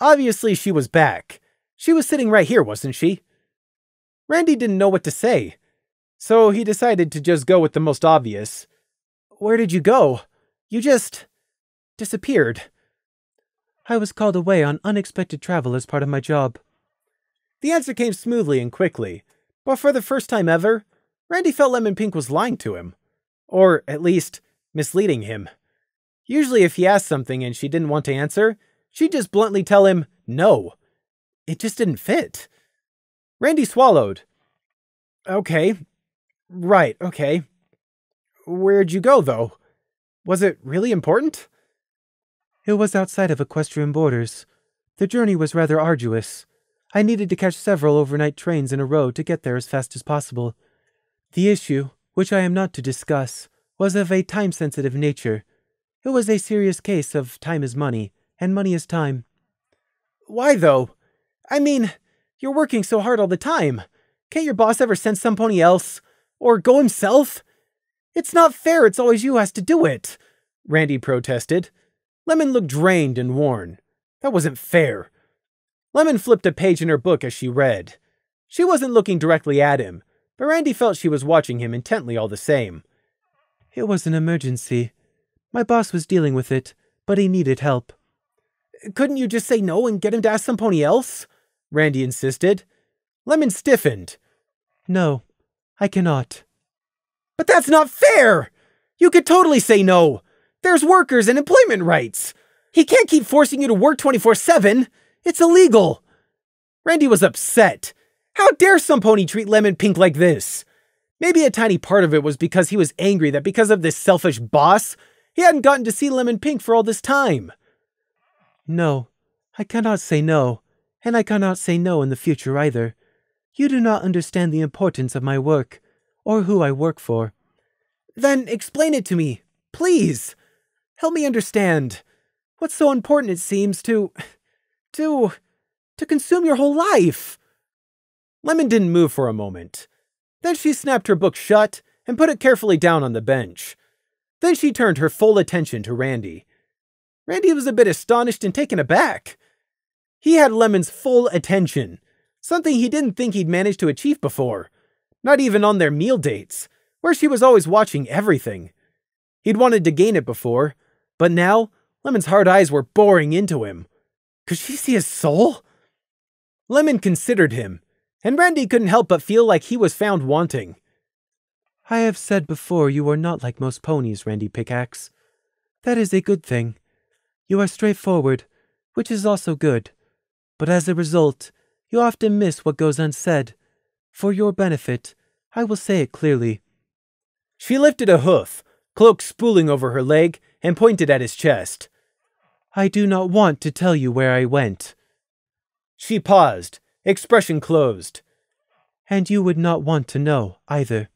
Obviously, she was back. She was sitting right here, wasn't she? Randy didn't know what to say, so he decided to just go with the most obvious. Where did you go? You just disappeared. I was called away on unexpected travel as part of my job. The answer came smoothly and quickly, but for the first time ever, Randy felt Lemon Pink was lying to him. Or, at least, misleading him. Usually, if he asked something and she didn't want to answer, she'd just bluntly tell him no. It just didn't fit. Randy swallowed. Okay. Right, okay. Where'd you go, though? Was it really important? It was outside of equestrian borders. The journey was rather arduous. I needed to catch several overnight trains in a row to get there as fast as possible. The issue, which I am not to discuss, was of a time sensitive nature. It was a serious case of time is money, and money is time. Why, though? I mean, you're working so hard all the time. Can't your boss ever send some pony else? Or go himself? It's not fair it's always you who has to do it, Randy protested. Lemon looked drained and worn. That wasn't fair. Lemon flipped a page in her book as she read. She wasn't looking directly at him, but Randy felt she was watching him intently all the same. It was an emergency. My boss was dealing with it, but he needed help. Couldn't you just say no and get him to ask some pony else? Randy insisted. Lemon stiffened. No, I cannot. But that's not fair! You could totally say no. There's workers and employment rights. He can't keep forcing you to work 24 7. It's illegal. Randy was upset. How dare some pony treat Lemon Pink like this? Maybe a tiny part of it was because he was angry that because of this selfish boss, he hadn't gotten to see Lemon Pink for all this time. No, I cannot say no, and I cannot say no in the future either. You do not understand the importance of my work, or who I work for. Then explain it to me, please. Help me understand. What's so important it seems to. to. to consume your whole life? Lemon didn't move for a moment. Then she snapped her book shut and put it carefully down on the bench. Then she turned her full attention to Randy. Randy was a bit astonished and taken aback. He had Lemon's full attention, something he didn't think he'd managed to achieve before, not even on their meal dates, where she was always watching everything. He'd wanted to gain it before, but now Lemon's hard eyes were boring into him. Could she see his soul? Lemon considered him and Randy couldn't help but feel like he was found wanting. I have said before you are not like most ponies, Randy Pickaxe. That is a good thing. You are straightforward, which is also good. But as a result, you often miss what goes unsaid. For your benefit, I will say it clearly. She lifted a hoof, cloak spooling over her leg, and pointed at his chest. I do not want to tell you where I went. She paused, expression closed. And you would not want to know, either.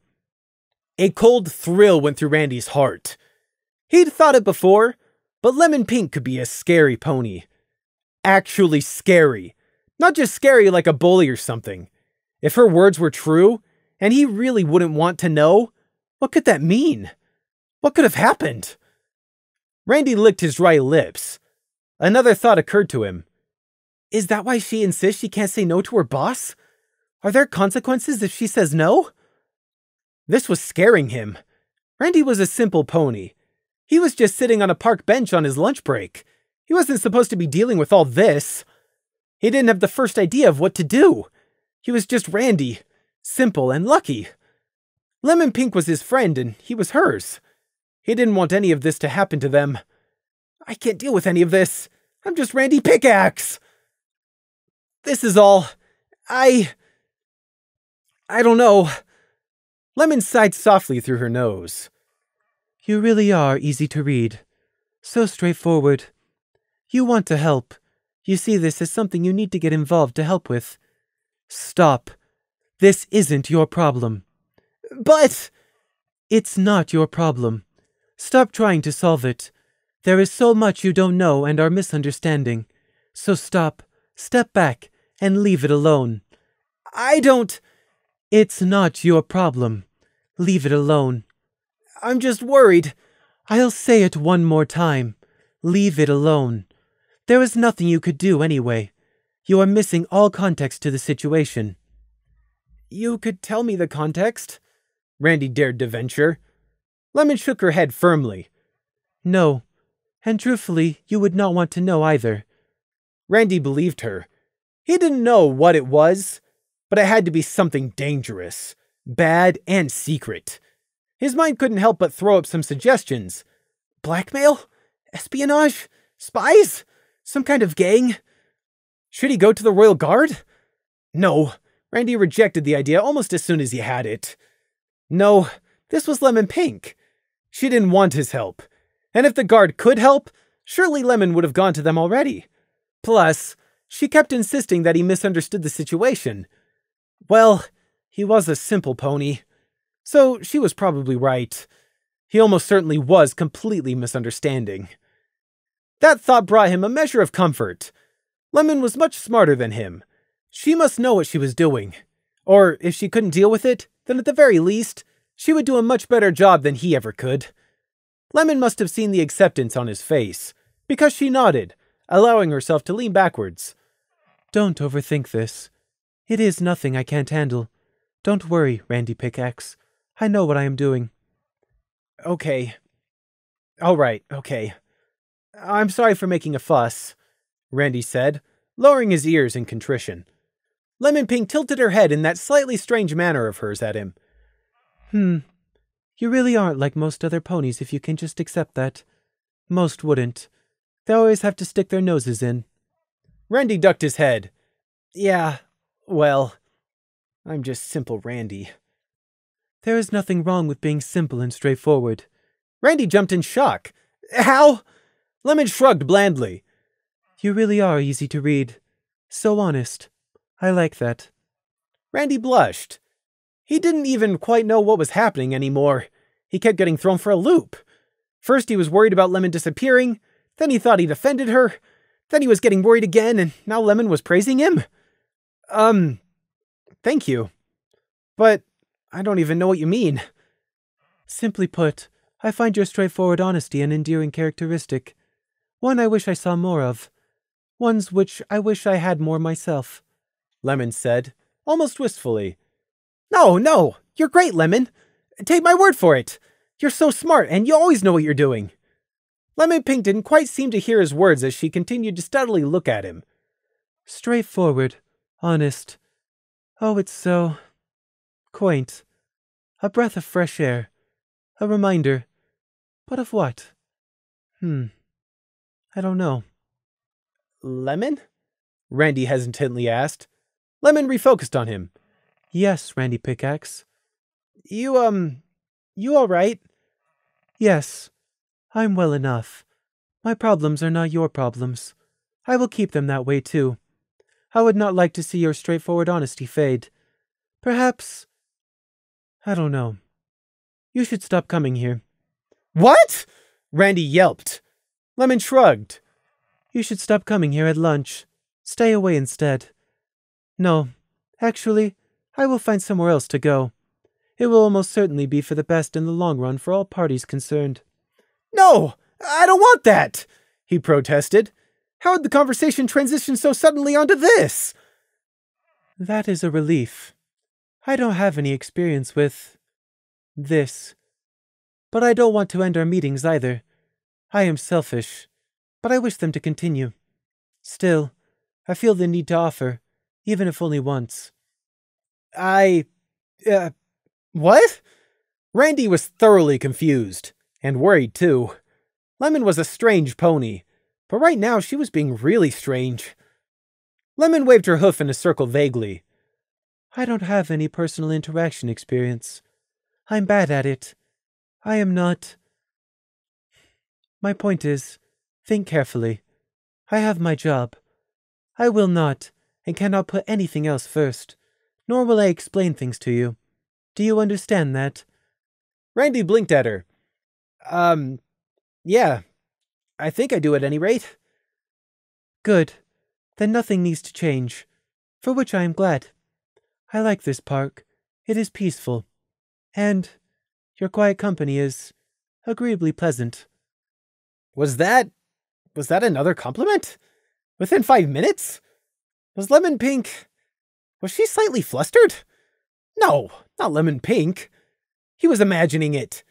A cold thrill went through Randy's heart. He'd thought it before, but Lemon Pink could be a scary pony. Actually scary. Not just scary like a bully or something. If her words were true, and he really wouldn't want to know, What could that mean? What could have happened? Randy licked his dry lips. Another thought occurred to him. Is that why she insists she can't say no to her boss? Are there consequences if she says no? This was scaring him. Randy was a simple pony. He was just sitting on a park bench on his lunch break. He wasn't supposed to be dealing with all this. He didn't have the first idea of what to do. He was just Randy, simple and lucky. Lemon Pink was his friend and he was hers. He didn't want any of this to happen to them. I can't deal with any of this. I'm just Randy Pickaxe. This is all. I. I don't know. Lemon sighed softly through her nose. You really are easy to read. So straightforward. You want to help. You see this as something you need to get involved to help with. Stop. This isn't your problem. But. It's not your problem. Stop trying to solve it. There is so much you don't know and are misunderstanding. So stop, step back, and leave it alone. I don't. It's not your problem. Leave it alone. I'm just worried. I'll say it one more time. Leave it alone. There is nothing you could do anyway. You are missing all context to the situation. You could tell me the context? Randy dared to venture. Lemon shook her head firmly. No, and truthfully, you would not want to know either. Randy believed her. He didn't know what it was, but it had to be something dangerous, bad, and secret. His mind couldn't help but throw up some suggestions. Blackmail? Espionage? Spies? Some kind of gang? Should he go to the Royal Guard? No. Randy rejected the idea almost as soon as he had it. No, this was Lemon Pink. She didn't want his help. And if the guard could help, surely Lemon would have gone to them already. Plus, she kept insisting that he misunderstood the situation. Well, he was a simple pony. So she was probably right. He almost certainly was completely misunderstanding. That thought brought him a measure of comfort. Lemon was much smarter than him. She must know what she was doing. Or if she couldn't deal with it, then at the very least, she would do a much better job than he ever could. Lemon must have seen the acceptance on his face, because she nodded, allowing herself to lean backwards. Don't overthink this. It is nothing I can't handle. Don't worry, Randy Pickaxe. I know what I am doing. Okay. All right, okay. I'm sorry for making a fuss, Randy said, lowering his ears in contrition. Lemon Pink tilted her head in that slightly strange manner of hers at him. Hmm. You really aren't like most other ponies if you can just accept that. Most wouldn't. They always have to stick their noses in. Randy ducked his head. Yeah, well, I'm just simple Randy. There is nothing wrong with being simple and straightforward. Randy jumped in shock. How? Lemon shrugged blandly. You really are easy to read. So honest. I like that. Randy blushed. He didn't even quite know what was happening anymore. He kept getting thrown for a loop. First, he was worried about Lemon disappearing, then, he thought he'd offended her, then, he was getting worried again, and now Lemon was praising him? Um, thank you. But I don't even know what you mean. Simply put, I find your straightforward honesty an endearing characteristic. One I wish I saw more of. Ones which I wish I had more myself. Lemon said, almost wistfully. No, no, you're great, Lemon. Take my word for it. You're so smart, and you always know what you're doing. Lemon Pink didn't quite seem to hear his words as she continued to steadily look at him. Straightforward, honest. Oh, it's so quaint. A breath of fresh air. A reminder. But of what? Hmm. I don't know. Lemon? Randy hesitantly asked. Lemon refocused on him. Yes, Randy Pickaxe. You, um, you all right? Yes, I'm well enough. My problems are not your problems. I will keep them that way, too. I would not like to see your straightforward honesty fade. Perhaps. I don't know. You should stop coming here. What? Randy yelped. Lemon shrugged. You should stop coming here at lunch. Stay away instead. No, actually, I will find somewhere else to go. It will almost certainly be for the best in the long run for all parties concerned. No, I don't want that, he protested. How had the conversation transitioned so suddenly onto this? That is a relief. I don't have any experience with. this. But I don't want to end our meetings either. I am selfish, but I wish them to continue. Still, I feel the need to offer, even if only once. I. Uh, what? Randy was thoroughly confused, and worried too. Lemon was a strange pony, but right now she was being really strange. Lemon waved her hoof in a circle vaguely. I don't have any personal interaction experience. I'm bad at it. I am not. My point is, think carefully. I have my job. I will not, and cannot put anything else first, nor will I explain things to you. Do you understand that? Randy blinked at her. Um, yeah. I think I do at any rate. Good. Then nothing needs to change, for which I am glad. I like this park. It is peaceful. And your quiet company is agreeably pleasant. Was that. was that another compliment? Within five minutes? Was Lemon Pink. was she slightly flustered? No, not Lemon Pink. He was imagining it.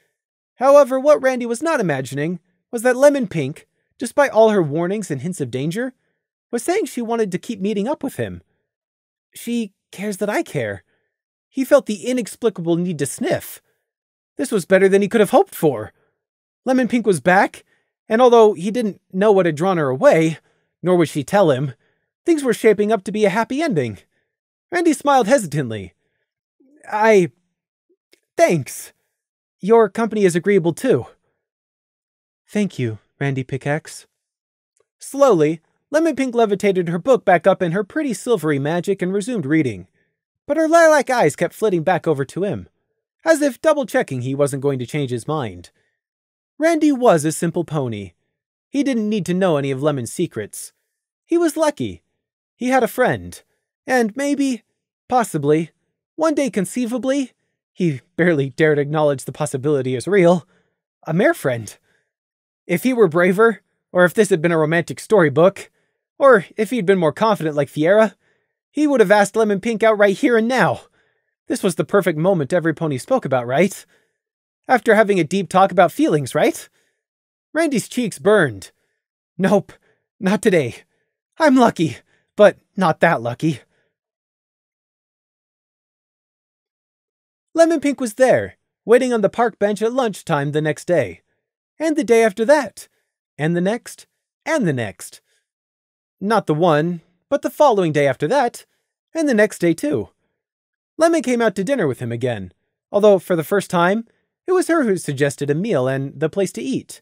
However, what Randy was not imagining was that Lemon Pink, despite all her warnings and hints of danger, was saying she wanted to keep meeting up with him. She cares that I care. He felt the inexplicable need to sniff. This was better than he could have hoped for. Lemon Pink was back, and although he didn't know what had drawn her away, nor would she tell him, things were shaping up to be a happy ending. Randy smiled hesitantly. I. Thanks. Your company is agreeable too. Thank you, Randy Pickaxe. Slowly, Lemon Pink levitated her book back up in her pretty silvery magic and resumed reading. But her lilac eyes kept flitting back over to him, as if double checking he wasn't going to change his mind. Randy was a simple pony. He didn't need to know any of Lemon's secrets. He was lucky. He had a friend. And maybe, possibly, one day conceivably, he barely dared acknowledge the possibility as real, a mare friend. If he were braver, or if this had been a romantic storybook, or if he'd been more confident like Fiera, he would have asked Lemon Pink out right here and now. This was the perfect moment every pony spoke about, right? After having a deep talk about feelings, right? Randy's cheeks burned. Nope, not today. I'm lucky, but not that lucky. Lemon Pink was there, waiting on the park bench at lunchtime the next day, and the day after that, and the next, and the next. Not the one, but the following day after that, and the next day too. Lemon came out to dinner with him again, although for the first time, it was her who suggested a meal and the place to eat.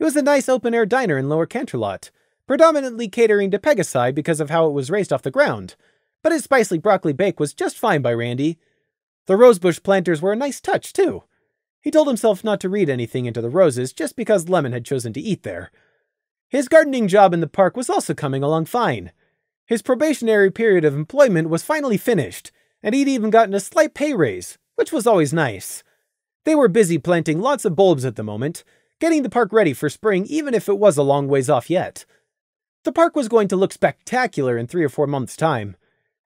It was a nice open air diner in Lower Canterlot, predominantly catering to Pegasi because of how it was raised off the ground, but its spicy broccoli bake was just fine by Randy. The rosebush planters were a nice touch, too. He told himself not to read anything into the roses just because Lemon had chosen to eat there. His gardening job in the park was also coming along fine. His probationary period of employment was finally finished, and he'd even gotten a slight pay raise, which was always nice. They were busy planting lots of bulbs at the moment, getting the park ready for spring even if it was a long ways off yet. The park was going to look spectacular in three or four months' time.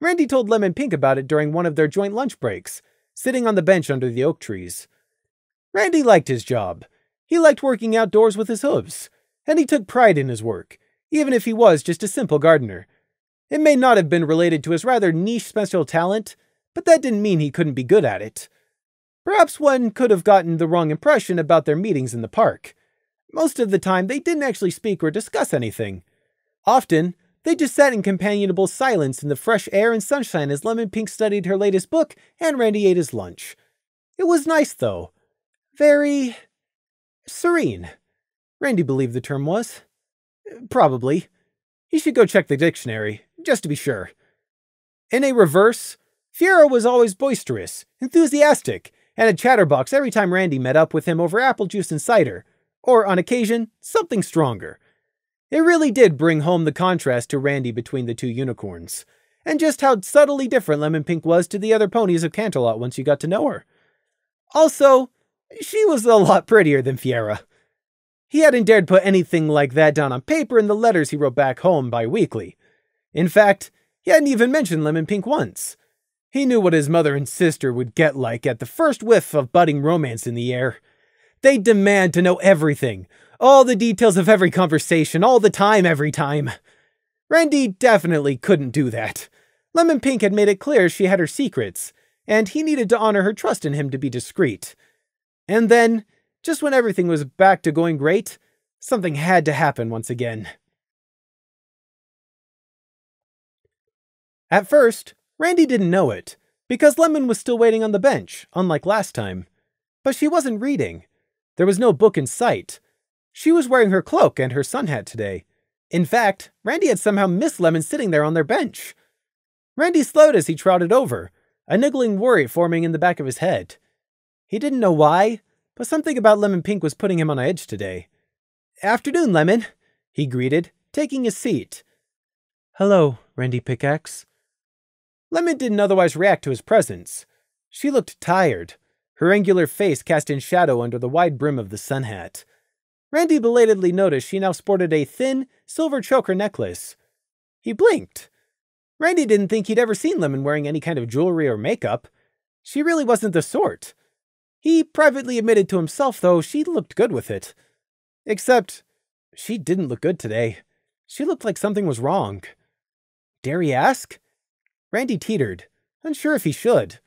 Randy told Lemon Pink about it during one of their joint lunch breaks, sitting on the bench under the oak trees. Randy liked his job. He liked working outdoors with his hooves, and he took pride in his work, even if he was just a simple gardener. It may not have been related to his rather niche special talent, but that didn't mean he couldn't be good at it. Perhaps one could have gotten the wrong impression about their meetings in the park. Most of the time, they didn't actually speak or discuss anything. Often, they just sat in companionable silence in the fresh air and sunshine as Lemon Pink studied her latest book and Randy ate his lunch. It was nice, though. Very. serene. Randy believed the term was. Probably. He should go check the dictionary, just to be sure. In a reverse, Fiera was always boisterous, enthusiastic, and a chatterbox every time Randy met up with him over apple juice and cider, or on occasion, something stronger. It really did bring home the contrast to Randy between the two unicorns, and just how subtly different Lemon Pink was to the other ponies of Canterlot once you got to know her. Also, she was a lot prettier than Fiera. He hadn't dared put anything like that down on paper in the letters he wrote back home bi weekly. In fact, he hadn't even mentioned Lemon Pink once. He knew what his mother and sister would get like at the first whiff of budding romance in the air. They'd demand to know everything, all the details of every conversation, all the time, every time. Randy definitely couldn't do that. Lemon Pink had made it clear she had her secrets, and he needed to honor her trust in him to be discreet. And then, just when everything was back to going great, something had to happen once again. At first, Randy didn't know it, because Lemon was still waiting on the bench, unlike last time. But she wasn't reading. There was no book in sight. She was wearing her cloak and her sun hat today. In fact, Randy had somehow missed Lemon sitting there on their bench. Randy slowed as he trotted over, a niggling worry forming in the back of his head. He didn't know why, but something about Lemon Pink was putting him on edge today. Afternoon, Lemon, he greeted, taking his seat. Hello, Randy Pickaxe. Lemon didn't otherwise react to his presence. She looked tired, her angular face cast in shadow under the wide brim of the sun hat. Randy belatedly noticed she now sported a thin, silver choker necklace. He blinked. Randy didn't think he'd ever seen Lemon wearing any kind of jewelry or makeup. She really wasn't the sort. He privately admitted to himself, though, she looked good with it. Except, she didn't look good today. She looked like something was wrong. Dare he ask? Randy teetered, unsure if he should.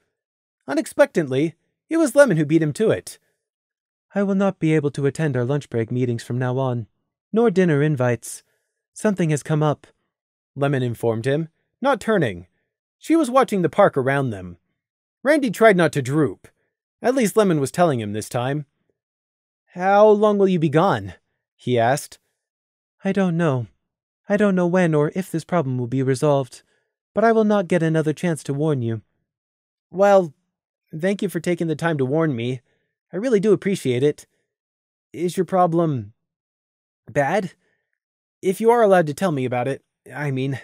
Unexpectedly, it was Lemon who beat him to it. I will not be able to attend our lunch break meetings from now on, nor dinner invites. Something has come up, Lemon informed him, not turning. She was watching the park around them. Randy tried not to droop. At least Lemon was telling him this time. How long will you be gone? he asked. I don't know. I don't know when or if this problem will be resolved, but I will not get another chance to warn you. Well, thank you for taking the time to warn me. I really do appreciate it. Is your problem bad? If you are allowed to tell me about it, I mean,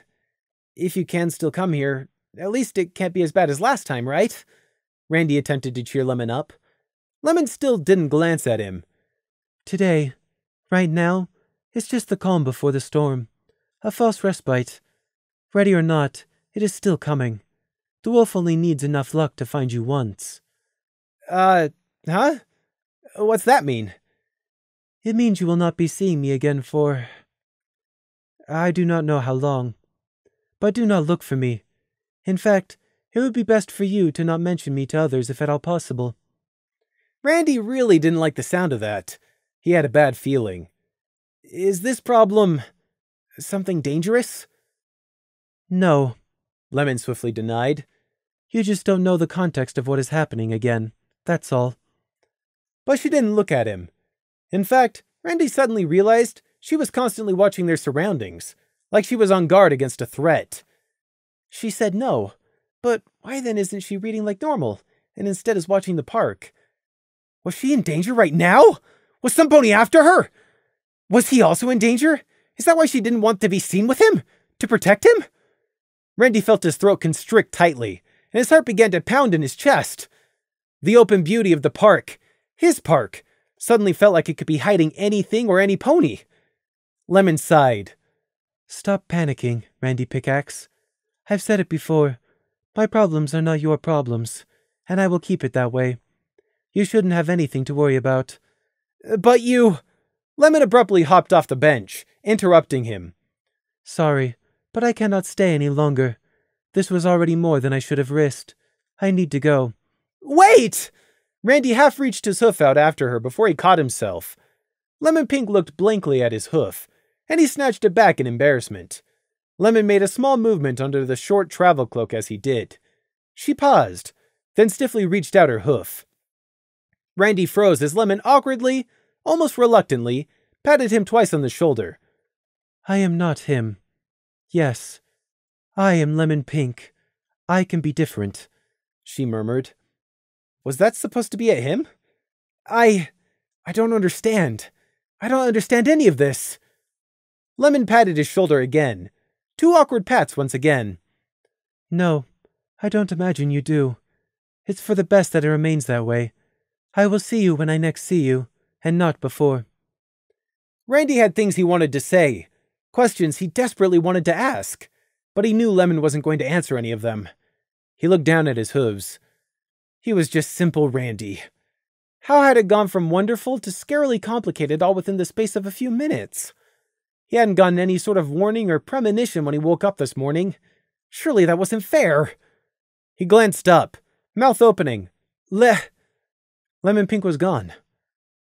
if you can still come here, at least it can't be as bad as last time, right? Randy attempted to cheer Lemon up. Lemon still didn't glance at him. Today, right now, it's just the calm before the storm. A false respite. Ready or not, it is still coming. The wolf only needs enough luck to find you once. Uh, huh? What's that mean? It means you will not be seeing me again for. I do not know how long. But do not look for me. In fact, it would be best for you to not mention me to others if at all possible. Randy really didn't like the sound of that. He had a bad feeling. Is this problem something dangerous? No, Lemon swiftly denied. You just don't know the context of what is happening again. That's all. But she didn't look at him. In fact, Randy suddenly realized she was constantly watching their surroundings, like she was on guard against a threat. She said no, but why then isn't she reading like normal, and instead is watching the park? Was she in danger right now? Was some pony after her? Was he also in danger? Is that why she didn't want to be seen with him? To protect him? Randy felt his throat constrict tightly, and his heart began to pound in his chest. The open beauty of the park, his park, suddenly felt like it could be hiding anything or any pony. Lemon sighed. Stop panicking, Randy Pickaxe. I've said it before. My problems are not your problems, and I will keep it that way. You shouldn't have anything to worry about. But you. Lemon abruptly hopped off the bench, interrupting him. Sorry, but I cannot stay any longer. This was already more than I should have risked. I need to go. Wait! Randy half reached his hoof out after her before he caught himself. Lemon Pink looked blankly at his hoof, and he snatched it back in embarrassment. Lemon made a small movement under the short travel cloak as he did. She paused, then stiffly reached out her hoof. Randy froze as Lemon awkwardly, almost reluctantly, patted him twice on the shoulder. I am not him. Yes, I am Lemon Pink. I can be different, she murmured. Was that supposed to be at him? I. I don't understand. I don't understand any of this. Lemon patted his shoulder again. Two awkward pats once again. No, I don't imagine you do. It's for the best that it remains that way. I will see you when I next see you, and not before. Randy had things he wanted to say, questions he desperately wanted to ask, but he knew Lemon wasn't going to answer any of them. He looked down at his hooves. He was just simple Randy. How had it gone from wonderful to scarily complicated all within the space of a few minutes? He hadn't gotten any sort of warning or premonition when he woke up this morning. Surely that wasn't fair. He glanced up, mouth opening. Le. Lemon Pink was gone.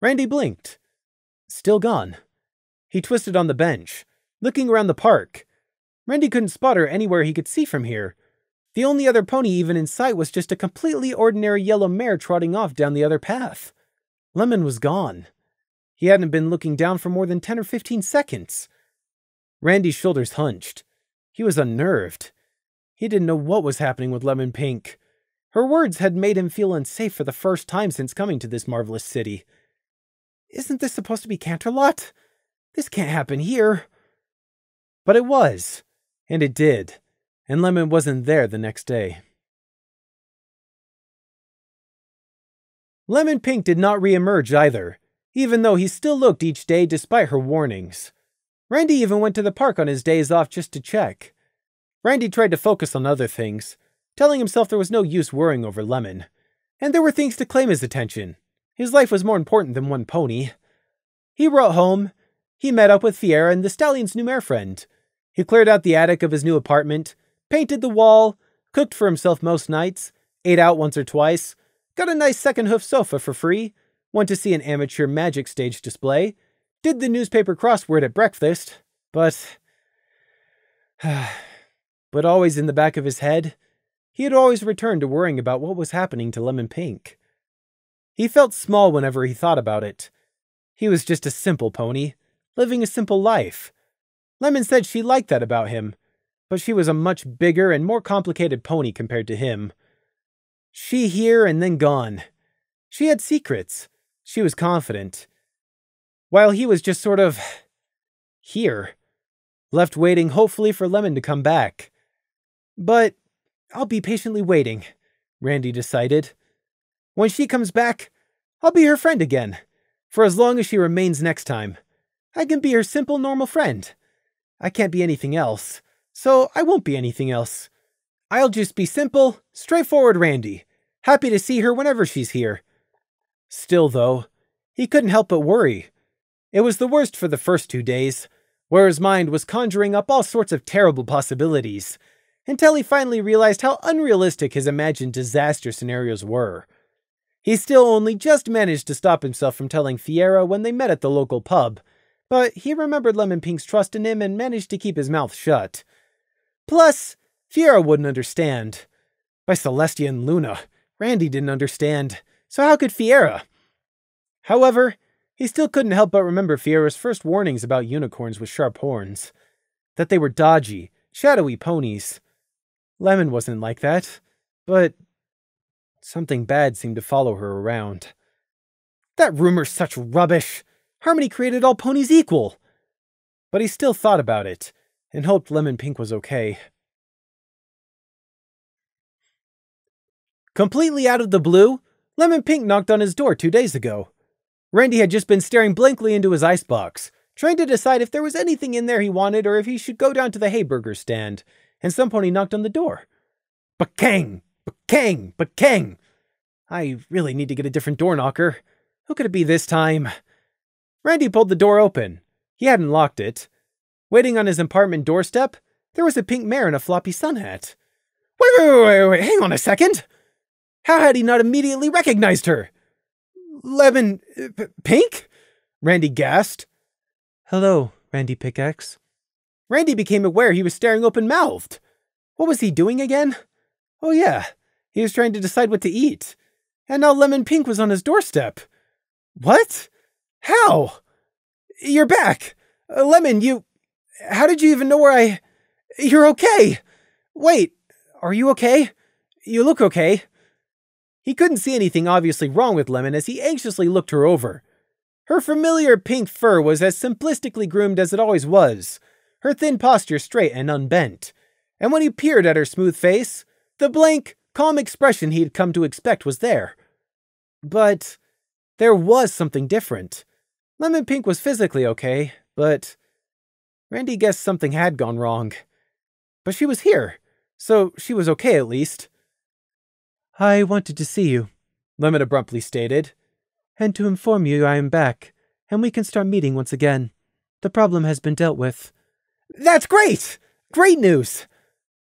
Randy blinked. Still gone. He twisted on the bench, looking around the park. Randy couldn't spot her anywhere he could see from here. The only other pony even in sight was just a completely ordinary yellow mare trotting off down the other path. Lemon was gone. He hadn't been looking down for more than 10 or 15 seconds. Randy's shoulders hunched. He was unnerved. He didn't know what was happening with Lemon Pink. Her words had made him feel unsafe for the first time since coming to this marvelous city. Isn't this supposed to be Canterlot? This can't happen here. But it was, and it did, and Lemon wasn't there the next day. Lemon Pink did not reemerge either, even though he still looked each day despite her warnings. Randy even went to the park on his days off just to check. Randy tried to focus on other things, telling himself there was no use worrying over Lemon. And there were things to claim his attention. His life was more important than one pony. He wrote home he met up with Fiera and the stallion's new mare friend. He cleared out the attic of his new apartment, painted the wall, cooked for himself most nights, ate out once or twice, got a nice second hoof sofa for free, went to see an amateur magic stage display, did the newspaper crossword at breakfast, but. but always in the back of his head, he had always returned to worrying about what was happening to Lemon Pink. He felt small whenever he thought about it. He was just a simple pony, living a simple life. Lemon said she liked that about him, but she was a much bigger and more complicated pony compared to him. She here and then gone. She had secrets. She was confident. While he was just sort of. here. Left waiting, hopefully, for Lemon to come back. But I'll be patiently waiting, Randy decided. When she comes back, I'll be her friend again, for as long as she remains next time. I can be her simple, normal friend. I can't be anything else, so I won't be anything else. I'll just be simple, straightforward Randy, happy to see her whenever she's here. Still, though, he couldn't help but worry. It was the worst for the first two days, where his mind was conjuring up all sorts of terrible possibilities, until he finally realized how unrealistic his imagined disaster scenarios were. He still only just managed to stop himself from telling Fiera when they met at the local pub but he remembered Lemon Pink's trust in him and managed to keep his mouth shut. Plus, Fiera wouldn't understand. By Celestia and Luna, Randy didn't understand, so how could Fiera? However, he still couldn't help but remember Fiera's first warnings about unicorns with sharp horns. That they were dodgy, shadowy ponies. Lemon wasn't like that, but something bad seemed to follow her around. That rumor's such rubbish. Harmony created all ponies equal. But he still thought about it, and hoped Lemon Pink was okay. Completely out of the blue, Lemon Pink knocked on his door two days ago. Randy had just been staring blankly into his icebox, trying to decide if there was anything in there he wanted or if he should go down to the Hayburger stand, and some pony knocked on the door. Bakang! Bakang! Bakang! I really need to get a different door knocker. Who could it be this time? Randy pulled the door open. He hadn't locked it. Waiting on his apartment doorstep, there was a pink mare in a floppy sun hat. Wait, wait, wait, wait, hang on a second! How had he not immediately recognized her? Lemon. Pink? Randy gasped. Hello, Randy Pickaxe. Randy became aware he was staring open mouthed. What was he doing again? Oh, yeah, he was trying to decide what to eat. And now Lemon Pink was on his doorstep. What? How? You're back. Uh, Lemon, you. How did you even know where I. You're okay. Wait, are you okay? You look okay. He couldn't see anything obviously wrong with Lemon as he anxiously looked her over. Her familiar pink fur was as simplistically groomed as it always was, her thin posture straight and unbent. And when he peered at her smooth face, the blank, calm expression he had come to expect was there. But There was something different. Lemon Pink was physically okay, but Randy guessed something had gone wrong. But she was here, so she was okay at least. I wanted to see you, Lemon abruptly stated, and to inform you I am back, and we can start meeting once again. The problem has been dealt with. That's great! Great news!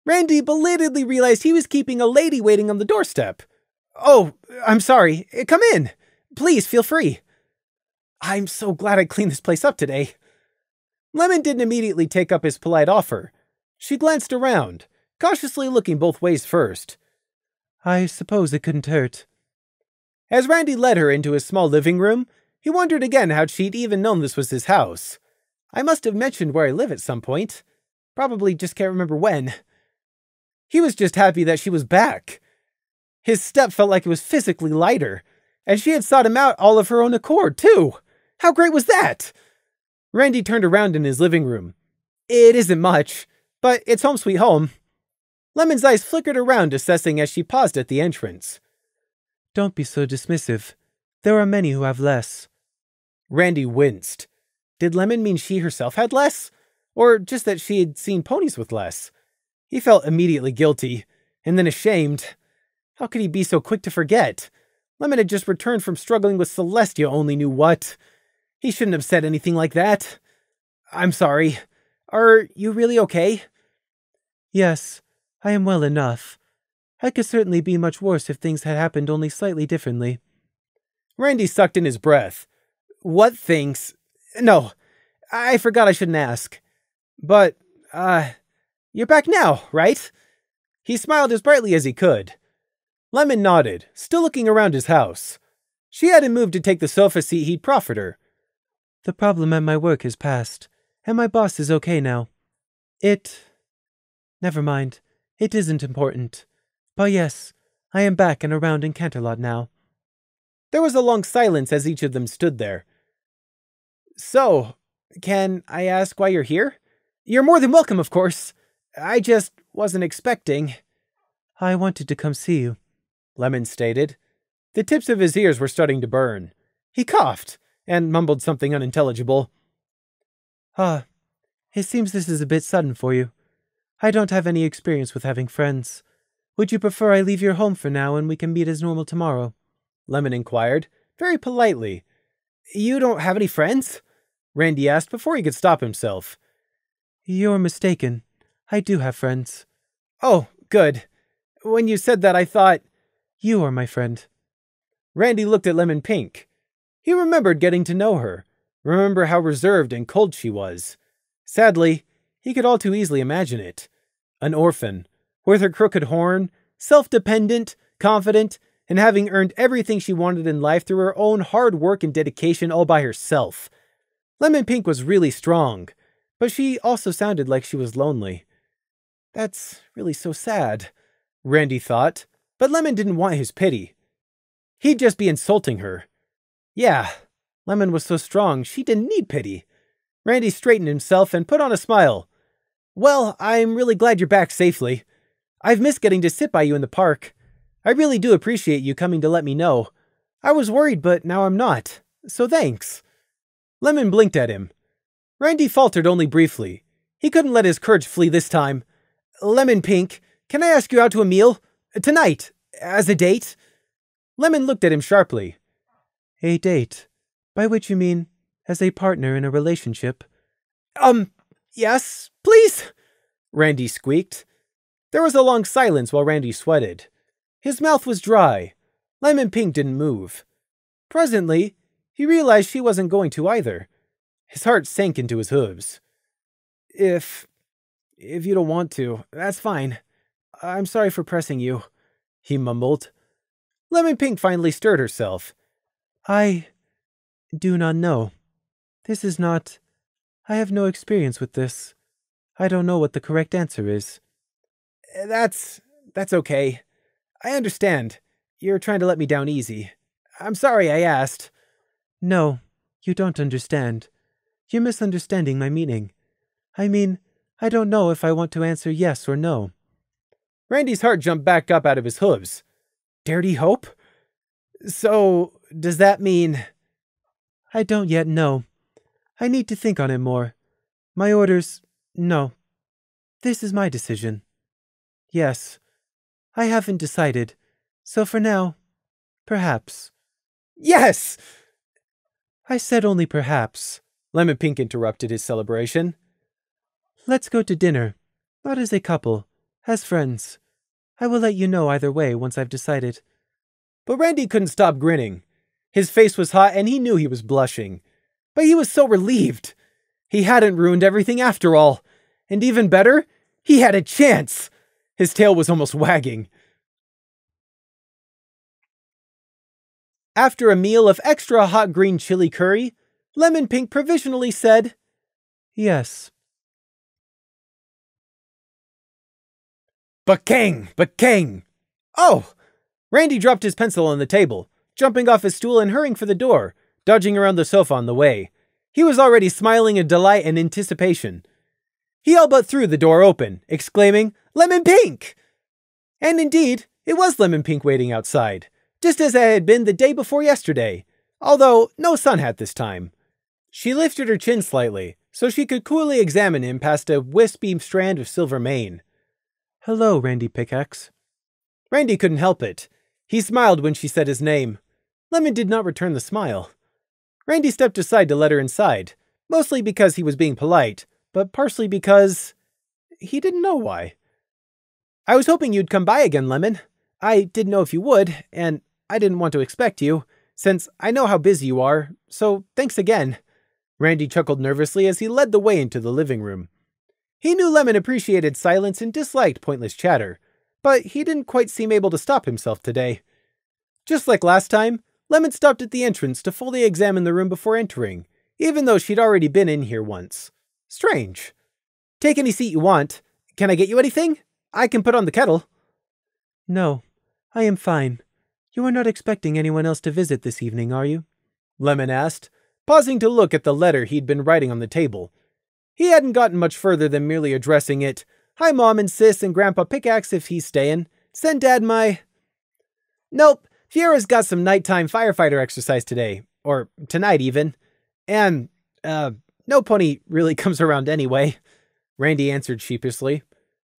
Randy belatedly realized he was keeping a lady waiting on the doorstep. Oh, I'm sorry. Come in. Please feel free. I'm so glad I cleaned this place up today. Lemon didn't immediately take up his polite offer. She glanced around, cautiously looking both ways first. I suppose it couldn't hurt. As Randy led her into his small living room, he wondered again how she'd even known this was his house. I must have mentioned where I live at some point. Probably just can't remember when. He was just happy that she was back. His step felt like it was physically lighter, and she had sought him out all of her own accord, too. How great was that? Randy turned around in his living room. It isn't much, but it's home sweet home. Lemon's eyes flickered around, assessing as she paused at the entrance. Don't be so dismissive. There are many who have less. Randy winced. Did Lemon mean she herself had less? Or just that she had seen ponies with less? He felt immediately guilty, and then ashamed. How could he be so quick to forget? Lemon had just returned from struggling with Celestia only knew what. He shouldn't have said anything like that. I'm sorry. Are you really okay? Yes, I am well enough. I could certainly be much worse if things had happened only slightly differently. Randy sucked in his breath. What things? No, I forgot I shouldn't ask. But, uh, you're back now, right? He smiled as brightly as he could. Lemon nodded, still looking around his house. She hadn't moved to take the sofa seat he'd proffered her. The problem at my work is past, and my boss is okay now. It. Never mind. It isn't important. But yes, I am back and around in Canterlot now. There was a long silence as each of them stood there. So, can I ask why you're here? You're more than welcome, of course. I just wasn't expecting. I wanted to come see you, Lemon stated. The tips of his ears were starting to burn. He coughed and mumbled something unintelligible. Ah, it seems this is a bit sudden for you. I don't have any experience with having friends. Would you prefer I leave your home for now and we can meet as normal tomorrow? Lemon inquired, very politely. You don't have any friends? Randy asked before he could stop himself. You're mistaken. I do have friends. Oh, good. When you said that, I thought. You are my friend. Randy looked at Lemon Pink. He remembered getting to know her, remember how reserved and cold she was. Sadly, he could all too easily imagine it. An orphan, with her crooked horn, self dependent, confident, and having earned everything she wanted in life through her own hard work and dedication all by herself. Lemon Pink was really strong, but she also sounded like she was lonely. That's really so sad, Randy thought, but Lemon didn't want his pity. He'd just be insulting her. Yeah, Lemon was so strong she didn't need pity. Randy straightened himself and put on a smile. Well, I'm really glad you're back safely. I've missed getting to sit by you in the park. I really do appreciate you coming to let me know. I was worried, but now I'm not. So thanks. Lemon blinked at him. Randy faltered only briefly. He couldn't let his courage flee this time. Lemon Pink, can I ask you out to a meal? Tonight, as a date? Lemon looked at him sharply. A date? By which you mean as a partner in a relationship? Um, yes, please, Randy squeaked. There was a long silence while Randy sweated. His mouth was dry. Lemon Pink didn't move. Presently, he realized she wasn't going to either. His heart sank into his hooves. If. if you don't want to, that's fine. I'm sorry for pressing you, he mumbled. Lemon Pink finally stirred herself. I do not know. This is not. I have no experience with this. I don't know what the correct answer is. Eh, that's. that's okay. I understand. You're trying to let me down easy. I'm sorry I asked. No, you don't understand. You're misunderstanding my meaning. I mean, I don't know if I want to answer yes or no. Randy's heart jumped back up out of his hooves. Dared he hope? So, does that mean. I don't yet know. I need to think on it more. My orders. No. This is my decision. Yes. I haven't decided. So for now, perhaps. Yes! I said only perhaps. Lemon Pink interrupted his celebration. Let's go to dinner. Not as a couple, as friends. I will let you know either way once I've decided. But Randy couldn't stop grinning. His face was hot and he knew he was blushing. But he was so relieved. He hadn't ruined everything after all. And even better, he had a chance. His tail was almost wagging. After a meal of extra hot green chili curry, Lemon Pink provisionally said, Yes. Bakang! Bakang! Oh! Randy dropped his pencil on the table, jumping off his stool and hurrying for the door, dodging around the sofa on the way. He was already smiling in delight and anticipation. He all but threw the door open, exclaiming, Lemon Pink! And indeed, it was Lemon Pink waiting outside, just as it had been the day before yesterday, although no sun hat this time. She lifted her chin slightly, so she could coolly examine him past a wispy strand of silver mane. Hello, Randy Pickaxe. Randy couldn't help it. He smiled when she said his name. Lemon did not return the smile. Randy stepped aside to let her inside, mostly because he was being polite, but partially because he didn't know why. I was hoping you'd come by again, Lemon. I didn't know if you would, and I didn't want to expect you, since I know how busy you are, so thanks again. Randy chuckled nervously as he led the way into the living room. He knew Lemon appreciated silence and disliked pointless chatter, but he didn't quite seem able to stop himself today. Just like last time, Lemon stopped at the entrance to fully examine the room before entering, even though she'd already been in here once. Strange. Take any seat you want. Can I get you anything? I can put on the kettle. No, I am fine. You are not expecting anyone else to visit this evening, are you? Lemon asked, pausing to look at the letter he'd been writing on the table. He hadn't gotten much further than merely addressing it Hi, Mom and Sis and Grandpa Pickaxe if he's staying. Send Dad my. Nope, Fiera's got some nighttime firefighter exercise today. Or tonight, even. And, uh, no pony really comes around anyway. Randy answered sheepishly.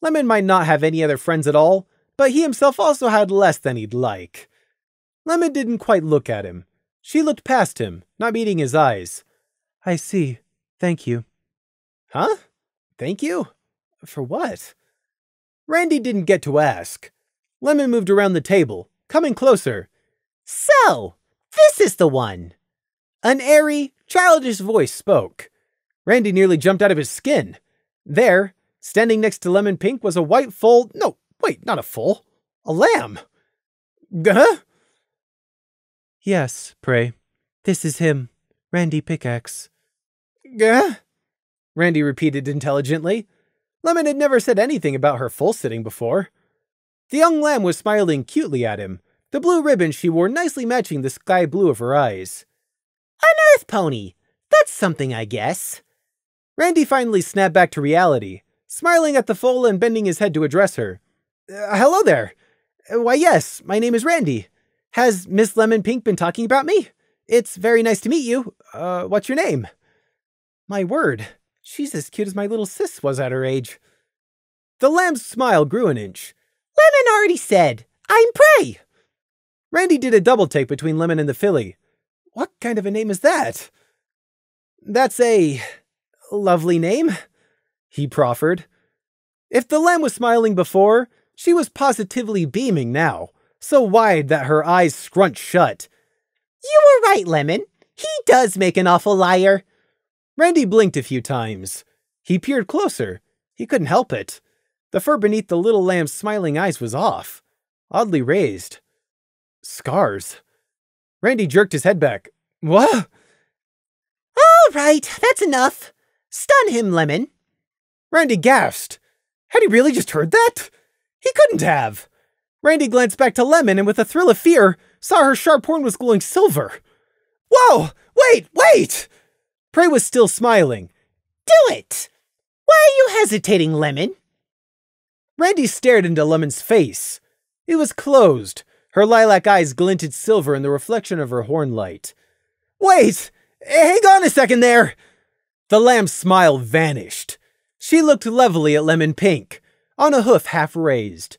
Lemon might not have any other friends at all, but he himself also had less than he'd like. Lemon didn't quite look at him. She looked past him, not meeting his eyes. I see. Thank you. Huh? Thank you? For what? Randy didn't get to ask. Lemon moved around the table, coming closer. So, this is the one. An airy, childish voice spoke. Randy nearly jumped out of his skin. There, standing next to Lemon Pink, was a white foal. No, wait, not a foal. A lamb. Huh? Yes, Prey. This is him, Randy Pickaxe. Gah? Randy repeated intelligently. Lemon had never said anything about her foalsitting before. The young lamb was smiling cutely at him, the blue ribbon she wore nicely matching the sky blue of her eyes. An earth pony! That's something, I guess. Randy finally snapped back to reality, smiling at the foal and bending his head to address her. Uh, hello there. Uh, why, yes, my name is Randy. Has Miss Lemon Pink been talking about me? It's very nice to meet you. Uh, what's your name? My word, She's as cute as my little sis was at her age. The lamb's smile grew an inch. Lemon already said, I'm Prey. Randy did a double take between Lemon and the filly. What kind of a name is that? That's a lovely name, he proffered. If the lamb was smiling before, she was positively beaming now, so wide that her eyes scrunched shut. You were right, Lemon. He does make an awful liar. Randy blinked a few times. He peered closer. He couldn't help it. The fur beneath the little lamb's smiling eyes was off, oddly raised. Scars. Randy jerked his head back. What? All right, that's enough. Stun him, Lemon. Randy gasped. Had he really just heard that? He couldn't have. Randy glanced back to Lemon and, with a thrill of fear, saw her sharp horn was glowing silver. Whoa! Wait, wait! Prey was still smiling. Do it! Why are you hesitating, Lemon? Randy stared into Lemon's face. It was closed, Her lilac eyes glinted silver in the reflection of her horn light. Wait! Hang on a second there! The lamb's smile vanished. She looked levelly at Lemon Pink, on a hoof half raised.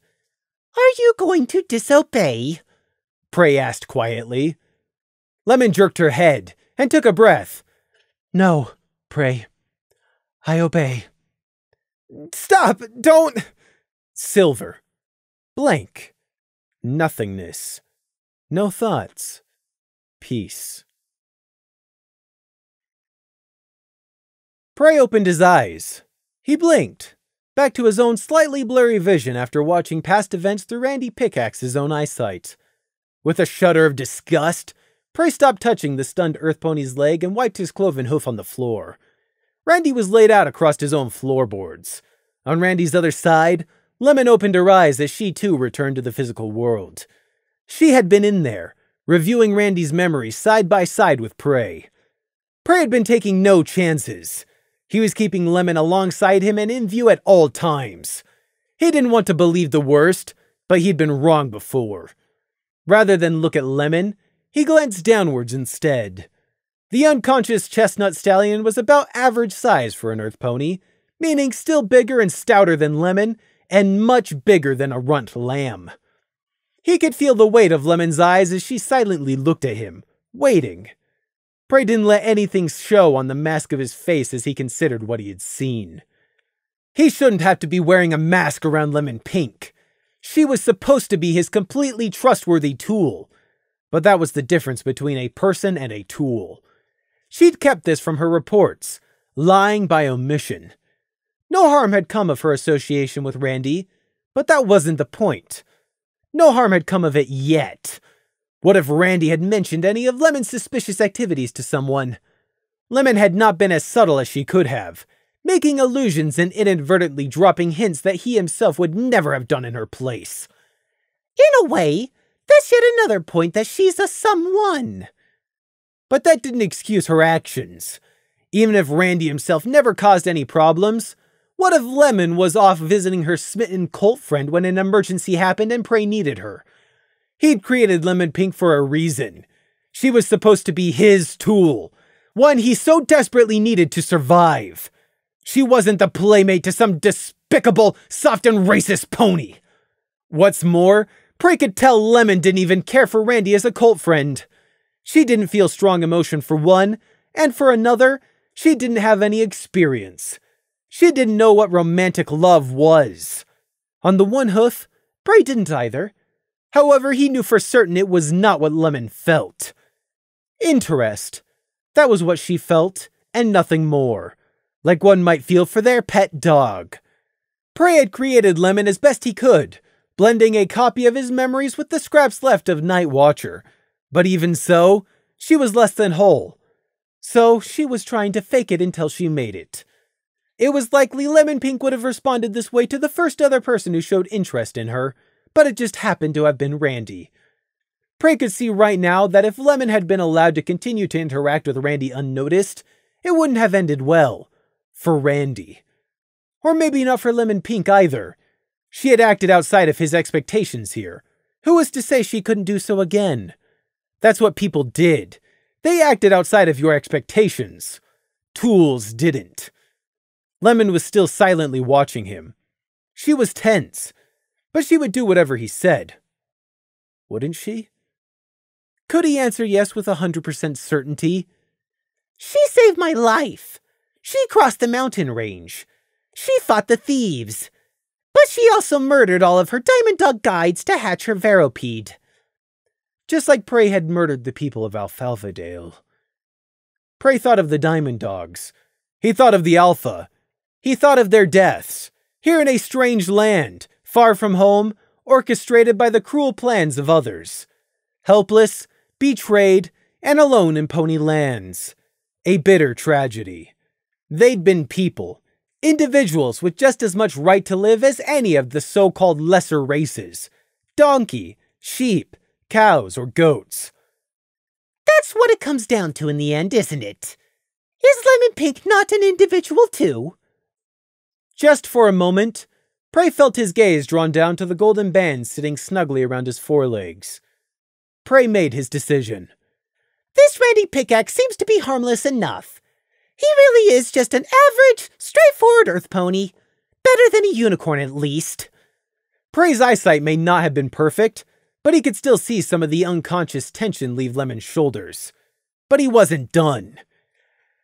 Are you going to disobey? Prey asked quietly. Lemon jerked her head and took a breath. No, Prey. I obey. Stop! Don't! Silver. Blank. Nothingness. No thoughts. Peace. Prey opened his eyes. He blinked, back to his own slightly blurry vision after watching past events through Randy Pickaxe's own eyesight. With a shudder of disgust, Prey stopped touching the stunned Earth Pony's leg and wiped his cloven hoof on the floor. Randy was laid out across his own floorboards. On Randy's other side, Lemon opened her eyes as she too returned to the physical world. She had been in there, reviewing Randy's memories side by side with Prey. Prey had been taking no chances. He was keeping Lemon alongside him and in view at all times. He didn't want to believe the worst, but he'd been wrong before. Rather than look at Lemon, he glanced downwards instead. The unconscious chestnut stallion was about average size for an earth pony, meaning still bigger and stouter than Lemon, and much bigger than a runt lamb. He could feel the weight of Lemon's eyes as she silently looked at him, waiting. Prey didn't let anything show on the mask of his face as he considered what he had seen. He shouldn't have to be wearing a mask around Lemon Pink. She was supposed to be his completely trustworthy tool. But that was the difference between a person and a tool. She'd kept this from her reports, lying by omission. No harm had come of her association with Randy, but that wasn't the point. No harm had come of it yet. What if Randy had mentioned any of Lemon's suspicious activities to someone? Lemon had not been as subtle as she could have, making allusions and inadvertently dropping hints that he himself would never have done in her place. In a way, that's yet another point that she's a someone. But that didn't excuse her actions. Even if Randy himself never caused any problems, what if Lemon was off visiting her smitten colt friend when an emergency happened and Prey needed her? He'd created Lemon Pink for a reason. She was supposed to be his tool, one he so desperately needed to survive. She wasn't the playmate to some despicable, soft and racist pony. What's more, Prey could tell Lemon didn't even care for Randy as a colt friend. She didn't feel strong emotion for one, and for another, she didn't have any experience. She didn't know what romantic love was. On the one hoof, Prey didn't either. However, he knew for certain it was not what Lemon felt. Interest. That was what she felt, and nothing more. Like one might feel for their pet dog. Prey had created Lemon as best he could, blending a copy of his memories with the scraps left of Night Watcher. But even so, she was less than whole. So she was trying to fake it until she made it. It was likely Lemon Pink would have responded this way to the first other person who showed interest in her, but it just happened to have been Randy. Prey could see right now that if Lemon had been allowed to continue to interact with Randy unnoticed, it wouldn't have ended well. For Randy. Or maybe not for Lemon Pink either. She had acted outside of his expectations here. Who was to say she couldn't do so again? That's what people did. They acted outside of your expectations. Tools didn't. Lemon was still silently watching him. She was tense, but she would do whatever he said. Wouldn't she? Could he answer yes with a 100% certainty? She saved my life. She crossed the mountain range. She fought the thieves. But she also murdered all of her Diamond Dog guides to hatch her Veropede. Just like Prey had murdered the people of Alfalfa Dale. Prey thought of the Diamond Dogs. He thought of the Alpha. He thought of their deaths, here in a strange land, far from home, orchestrated by the cruel plans of others. Helpless, betrayed, and alone in Pony Lands. A bitter tragedy. They'd been people, individuals with just as much right to live as any of the so called lesser races donkey, sheep, cows, or goats. That's what it comes down to in the end, isn't it? Is Lemon Pink not an individual, too? Just for a moment, Prey felt his gaze drawn down to the golden band sitting snugly around his forelegs. Prey made his decision. This Randy Pickaxe seems to be harmless enough. He really is just an average, straightforward earth pony. Better than a unicorn, at least. Prey's eyesight may not have been perfect, but he could still see some of the unconscious tension leave Lemon's shoulders. But he wasn't done.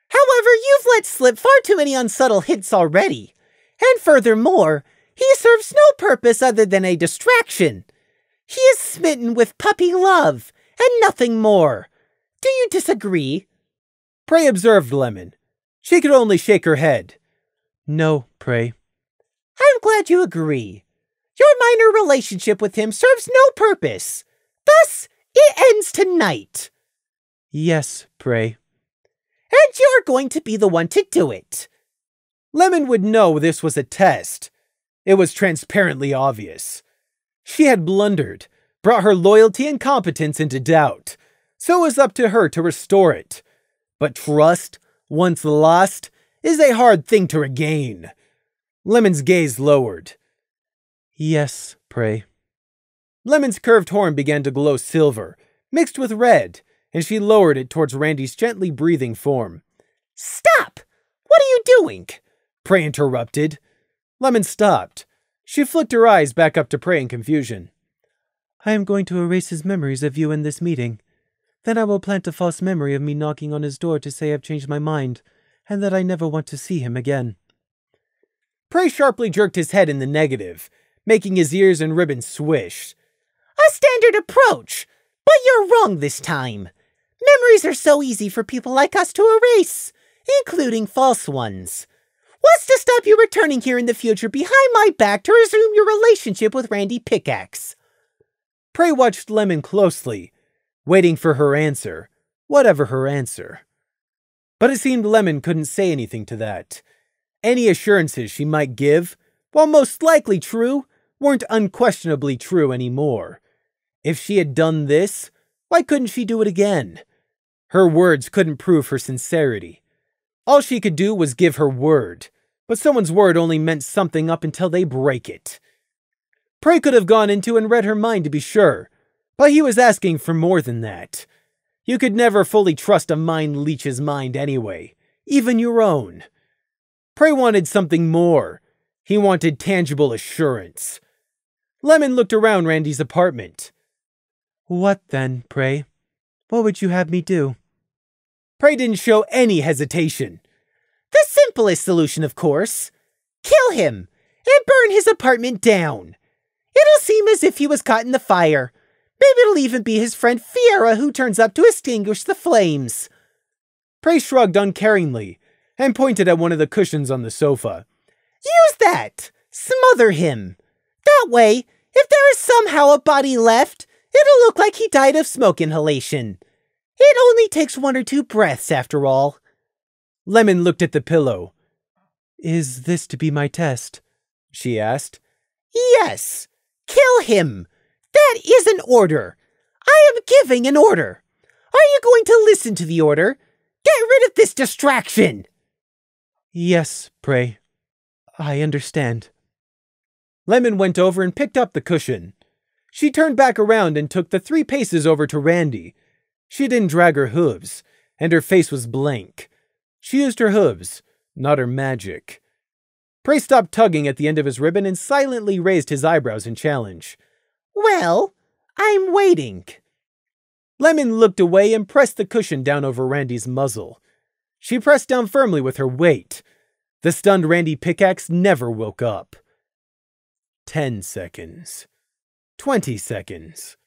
However, you've let slip far too many unsubtle hints already. And furthermore, he serves no purpose other than a distraction. He is smitten with puppy love, and nothing more. Do you disagree? Prey observed Lemon. She could only shake her head. No, Prey. I'm glad you agree. Your minor relationship with him serves no purpose. Thus, it ends tonight. Yes, Prey. And you're going to be the one to do it. Lemon would know this was a test. It was transparently obvious. She had blundered, brought her loyalty and competence into doubt, so it was up to her to restore it. But trust, once lost, is a hard thing to regain. Lemon's gaze lowered. Yes, Prey. Lemon's curved horn began to glow silver, mixed with red, and she lowered it towards Randy's gently breathing form. Stop! What are you doing? Prey interrupted. Lemon stopped. She flicked her eyes back up to Prey in confusion. I am going to erase his memories of you in this meeting. Then I will plant a false memory of me knocking on his door to say I've changed my mind, and that I never want to see him again. Prey sharply jerked his head in the negative, making his ears and ribbons swish. A standard approach, but you're wrong this time. Memories are so easy for people like us to erase, including false ones. What's to stop you returning here in the future behind my back to resume your relationship with Randy Pickaxe? Prey watched Lemon closely, waiting for her answer, whatever her answer. But it seemed Lemon couldn't say anything to that. Any assurances she might give, while most likely true, weren't unquestionably true anymore. If she had done this, why couldn't she do it again? Her words couldn't prove her sincerity. All she could do was give her word, but someone's word only meant something up until they break it. Prey could have gone into and read her mind to be sure, but he was asking for more than that. You could never fully trust a mind leech's mind anyway, even your own. Prey wanted something more. He wanted tangible assurance. Lemon looked around Randy's apartment. What then, Prey? What would you have me do? Prey didn't show any hesitation. The simplest solution, of course. Kill him and burn his apartment down. It'll seem as if he was caught in the fire. Maybe it'll even be his friend Fiera who turns up to extinguish the flames. Prey shrugged uncaringly and pointed at one of the cushions on the sofa. Use that! Smother him! That way, if there is somehow a body left, it'll look like he died of smoke inhalation. It only takes one or two breaths, after all. Lemon looked at the pillow. Is this to be my test? She asked. Yes! Kill him! That is an order! I am giving an order! Are you going to listen to the order? Get rid of this distraction! Yes, Prey. I understand. Lemon went over and picked up the cushion. She turned back around and took the three paces over to Randy. She didn't drag her hooves, and her face was blank. She used her hooves, not her magic. Prey stopped tugging at the end of his ribbon and silently raised his eyebrows in challenge. Well, I'm waiting. Lemon looked away and pressed the cushion down over Randy's muzzle. She pressed down firmly with her weight. The stunned Randy pickaxe never woke up. Ten seconds. Twenty seconds.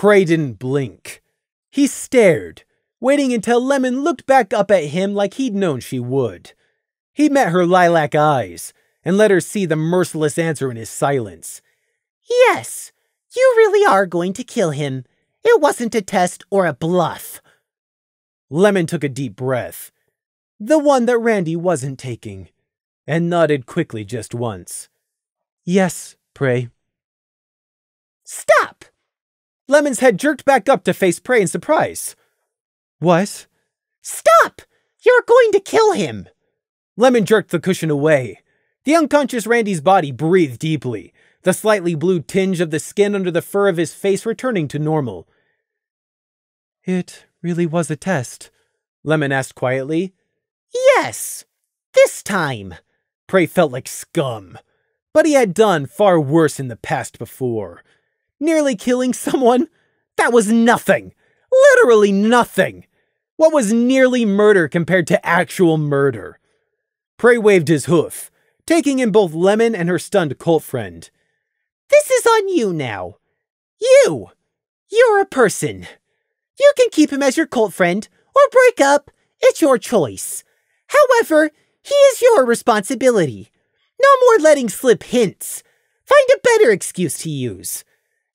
Prey didn't blink. He stared, waiting until Lemon looked back up at him like he'd known she would. He met her lilac eyes and let her see the merciless answer in his silence. Yes, you really are going to kill him. It wasn't a test or a bluff. Lemon took a deep breath, the one that Randy wasn't taking, and nodded quickly just once. Yes, Prey. Stop! Lemon's head jerked back up to face Prey in surprise. What? Stop! You're going to kill him! Lemon jerked the cushion away. The unconscious Randy's body breathed deeply, the slightly blue tinge of the skin under the fur of his face returning to normal. It really was a test? Lemon asked quietly. Yes, this time. Prey felt like scum, but he had done far worse in the past before. Nearly killing someone? That was nothing! Literally nothing! What was nearly murder compared to actual murder? Prey waved his hoof, taking in both Lemon and her stunned colt friend. This is on you now. You! You're a person. You can keep him as your colt friend, or break up. It's your choice. However, he is your responsibility. No more letting slip hints. Find a better excuse to use.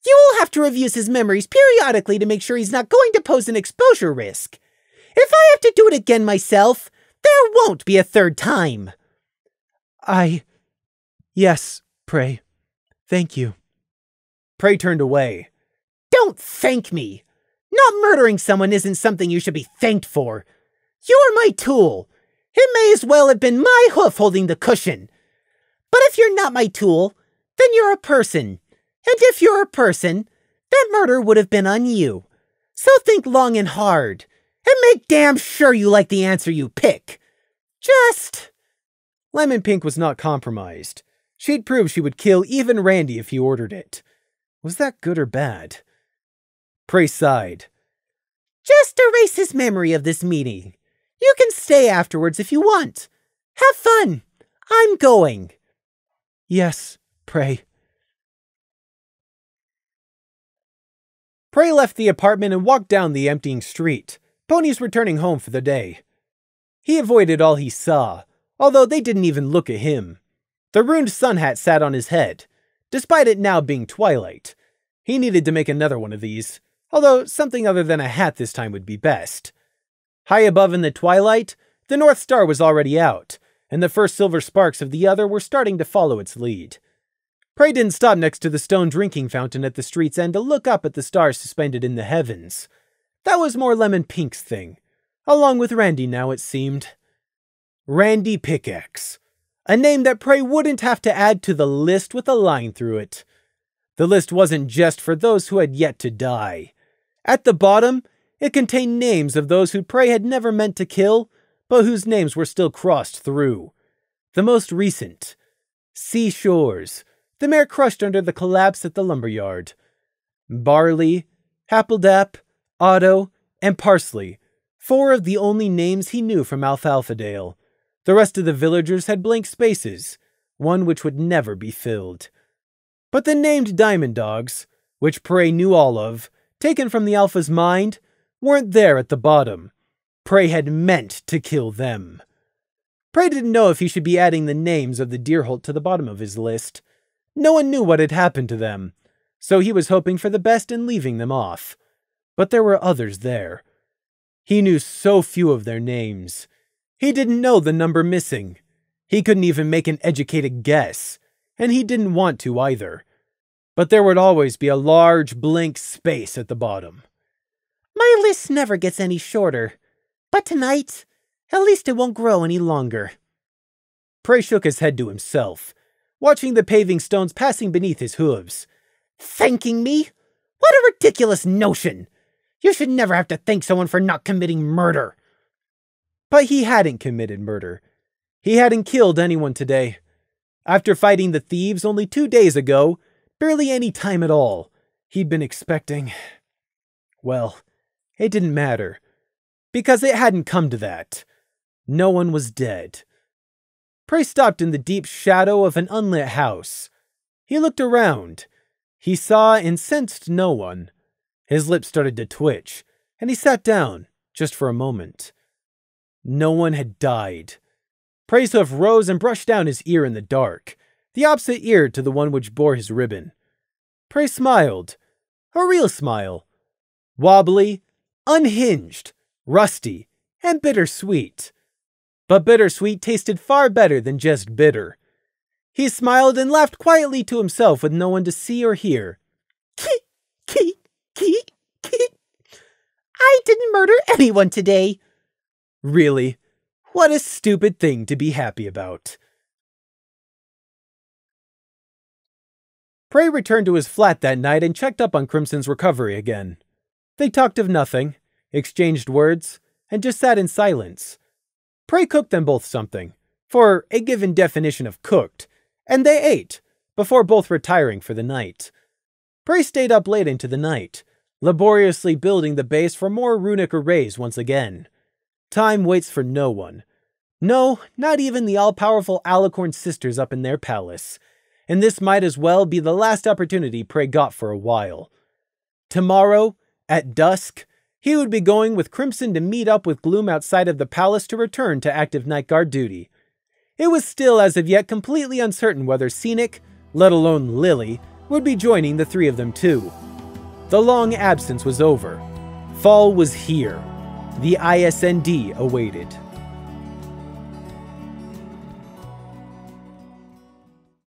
You will have to review his memories periodically to make sure he's not going to pose an exposure risk. If I have to do it again myself, there won't be a third time. I. Yes, Prey. Thank you. Prey turned away. Don't thank me. Not murdering someone isn't something you should be thanked for. You're my tool. It may as well have been my hoof holding the cushion. But if you're not my tool, then you're a person. And if you're a person, that murder would have been on you. So think long and hard, and make damn sure you like the answer you pick. Just. Lemon Pink was not compromised. She'd prove she would kill even Randy if he ordered it. Was that good or bad? Prey sighed. Just erase his memory of this meeting. You can stay afterwards if you want. Have fun. I'm going. Yes, Prey. Prey left the apartment and walked down the emptying street. Ponies returning home for the day. He avoided all he saw, although they didn't even look at him. The ruined sun hat sat on his head, despite it now being twilight. He needed to make another one of these, although something other than a hat this time would be best. High above in the twilight, the North Star was already out, and the first silver sparks of the other were starting to follow its lead. Prey didn't stop next to the stone drinking fountain at the street's end to look up at the stars suspended in the heavens. That was more Lemon Pink's thing, along with Randy now, it seemed. Randy Pickaxe, a name that Prey wouldn't have to add to the list with a line through it. The list wasn't just for those who had yet to die. At the bottom, it contained names of those who Prey had never meant to kill, but whose names were still crossed through. The most recent Seashores, the mare crushed under the collapse at the lumberyard. Barley, Happledap, Otto, and Parsley, four of the only names he knew from Alfalfadale. The rest of the villagers had blank spaces, one which would never be filled. But the named Diamond Dogs, which Prey knew all of, taken from the Alpha's mind, weren't there at the bottom. Prey had meant to kill them. Prey didn't know if he should be adding the names of the Deerholt to the bottom of his list. No one knew what had happened to them, so he was hoping for the best in leaving them off. But there were others there. He knew so few of their names. He didn't know the number missing. He couldn't even make an educated guess, and he didn't want to either. But there would always be a large blank space at the bottom. My list never gets any shorter. But tonight, at least it won't grow any longer. Prey shook his head to himself, watching the paving stones passing beneath his hooves. Thanking me? What a ridiculous notion! You should never have to thank someone for not committing murder. But he hadn't committed murder. He hadn't killed anyone today. After fighting the thieves only two days ago, barely any time at all, he'd been expecting. Well, it didn't matter, because it hadn't come to that. No one was dead. Prey stopped in the deep shadow of an unlit house. He looked around. He saw and sensed no one. His lips started to twitch, and he sat down, just for a moment. No one had died. Prey's hoof rose and brushed down his ear in the dark, the opposite ear to the one which bore his ribbon. Prey smiled. A real smile. Wobbly, unhinged, rusty, and bittersweet. But bittersweet tasted far better than just bitter. He smiled and laughed quietly to himself with no one to see or hear. Keek, keek, keek, keek. I didn't murder anyone today. Really? What a stupid thing to be happy about. Prey returned to his flat that night and checked up on Crimson's recovery again. They talked of nothing, exchanged words, and just sat in silence. Prey cooked them both something, for a given definition of cooked, and they ate, before both retiring for the night. Prey stayed up late into the night, laboriously building the base for more runic arrays once again. Time waits for no one. No, not even the all powerful Alicorn sisters up in their palace. And this might as well be the last opportunity Prey got for a while. Tomorrow, at dusk, he would be going with Crimson to meet up with Gloom outside of the palace to return to active night guard duty. It was still as of yet completely uncertain whether Scenic, let alone Lily, would be joining the three of them too. The long absence was over. Fall was here. The ISND awaited.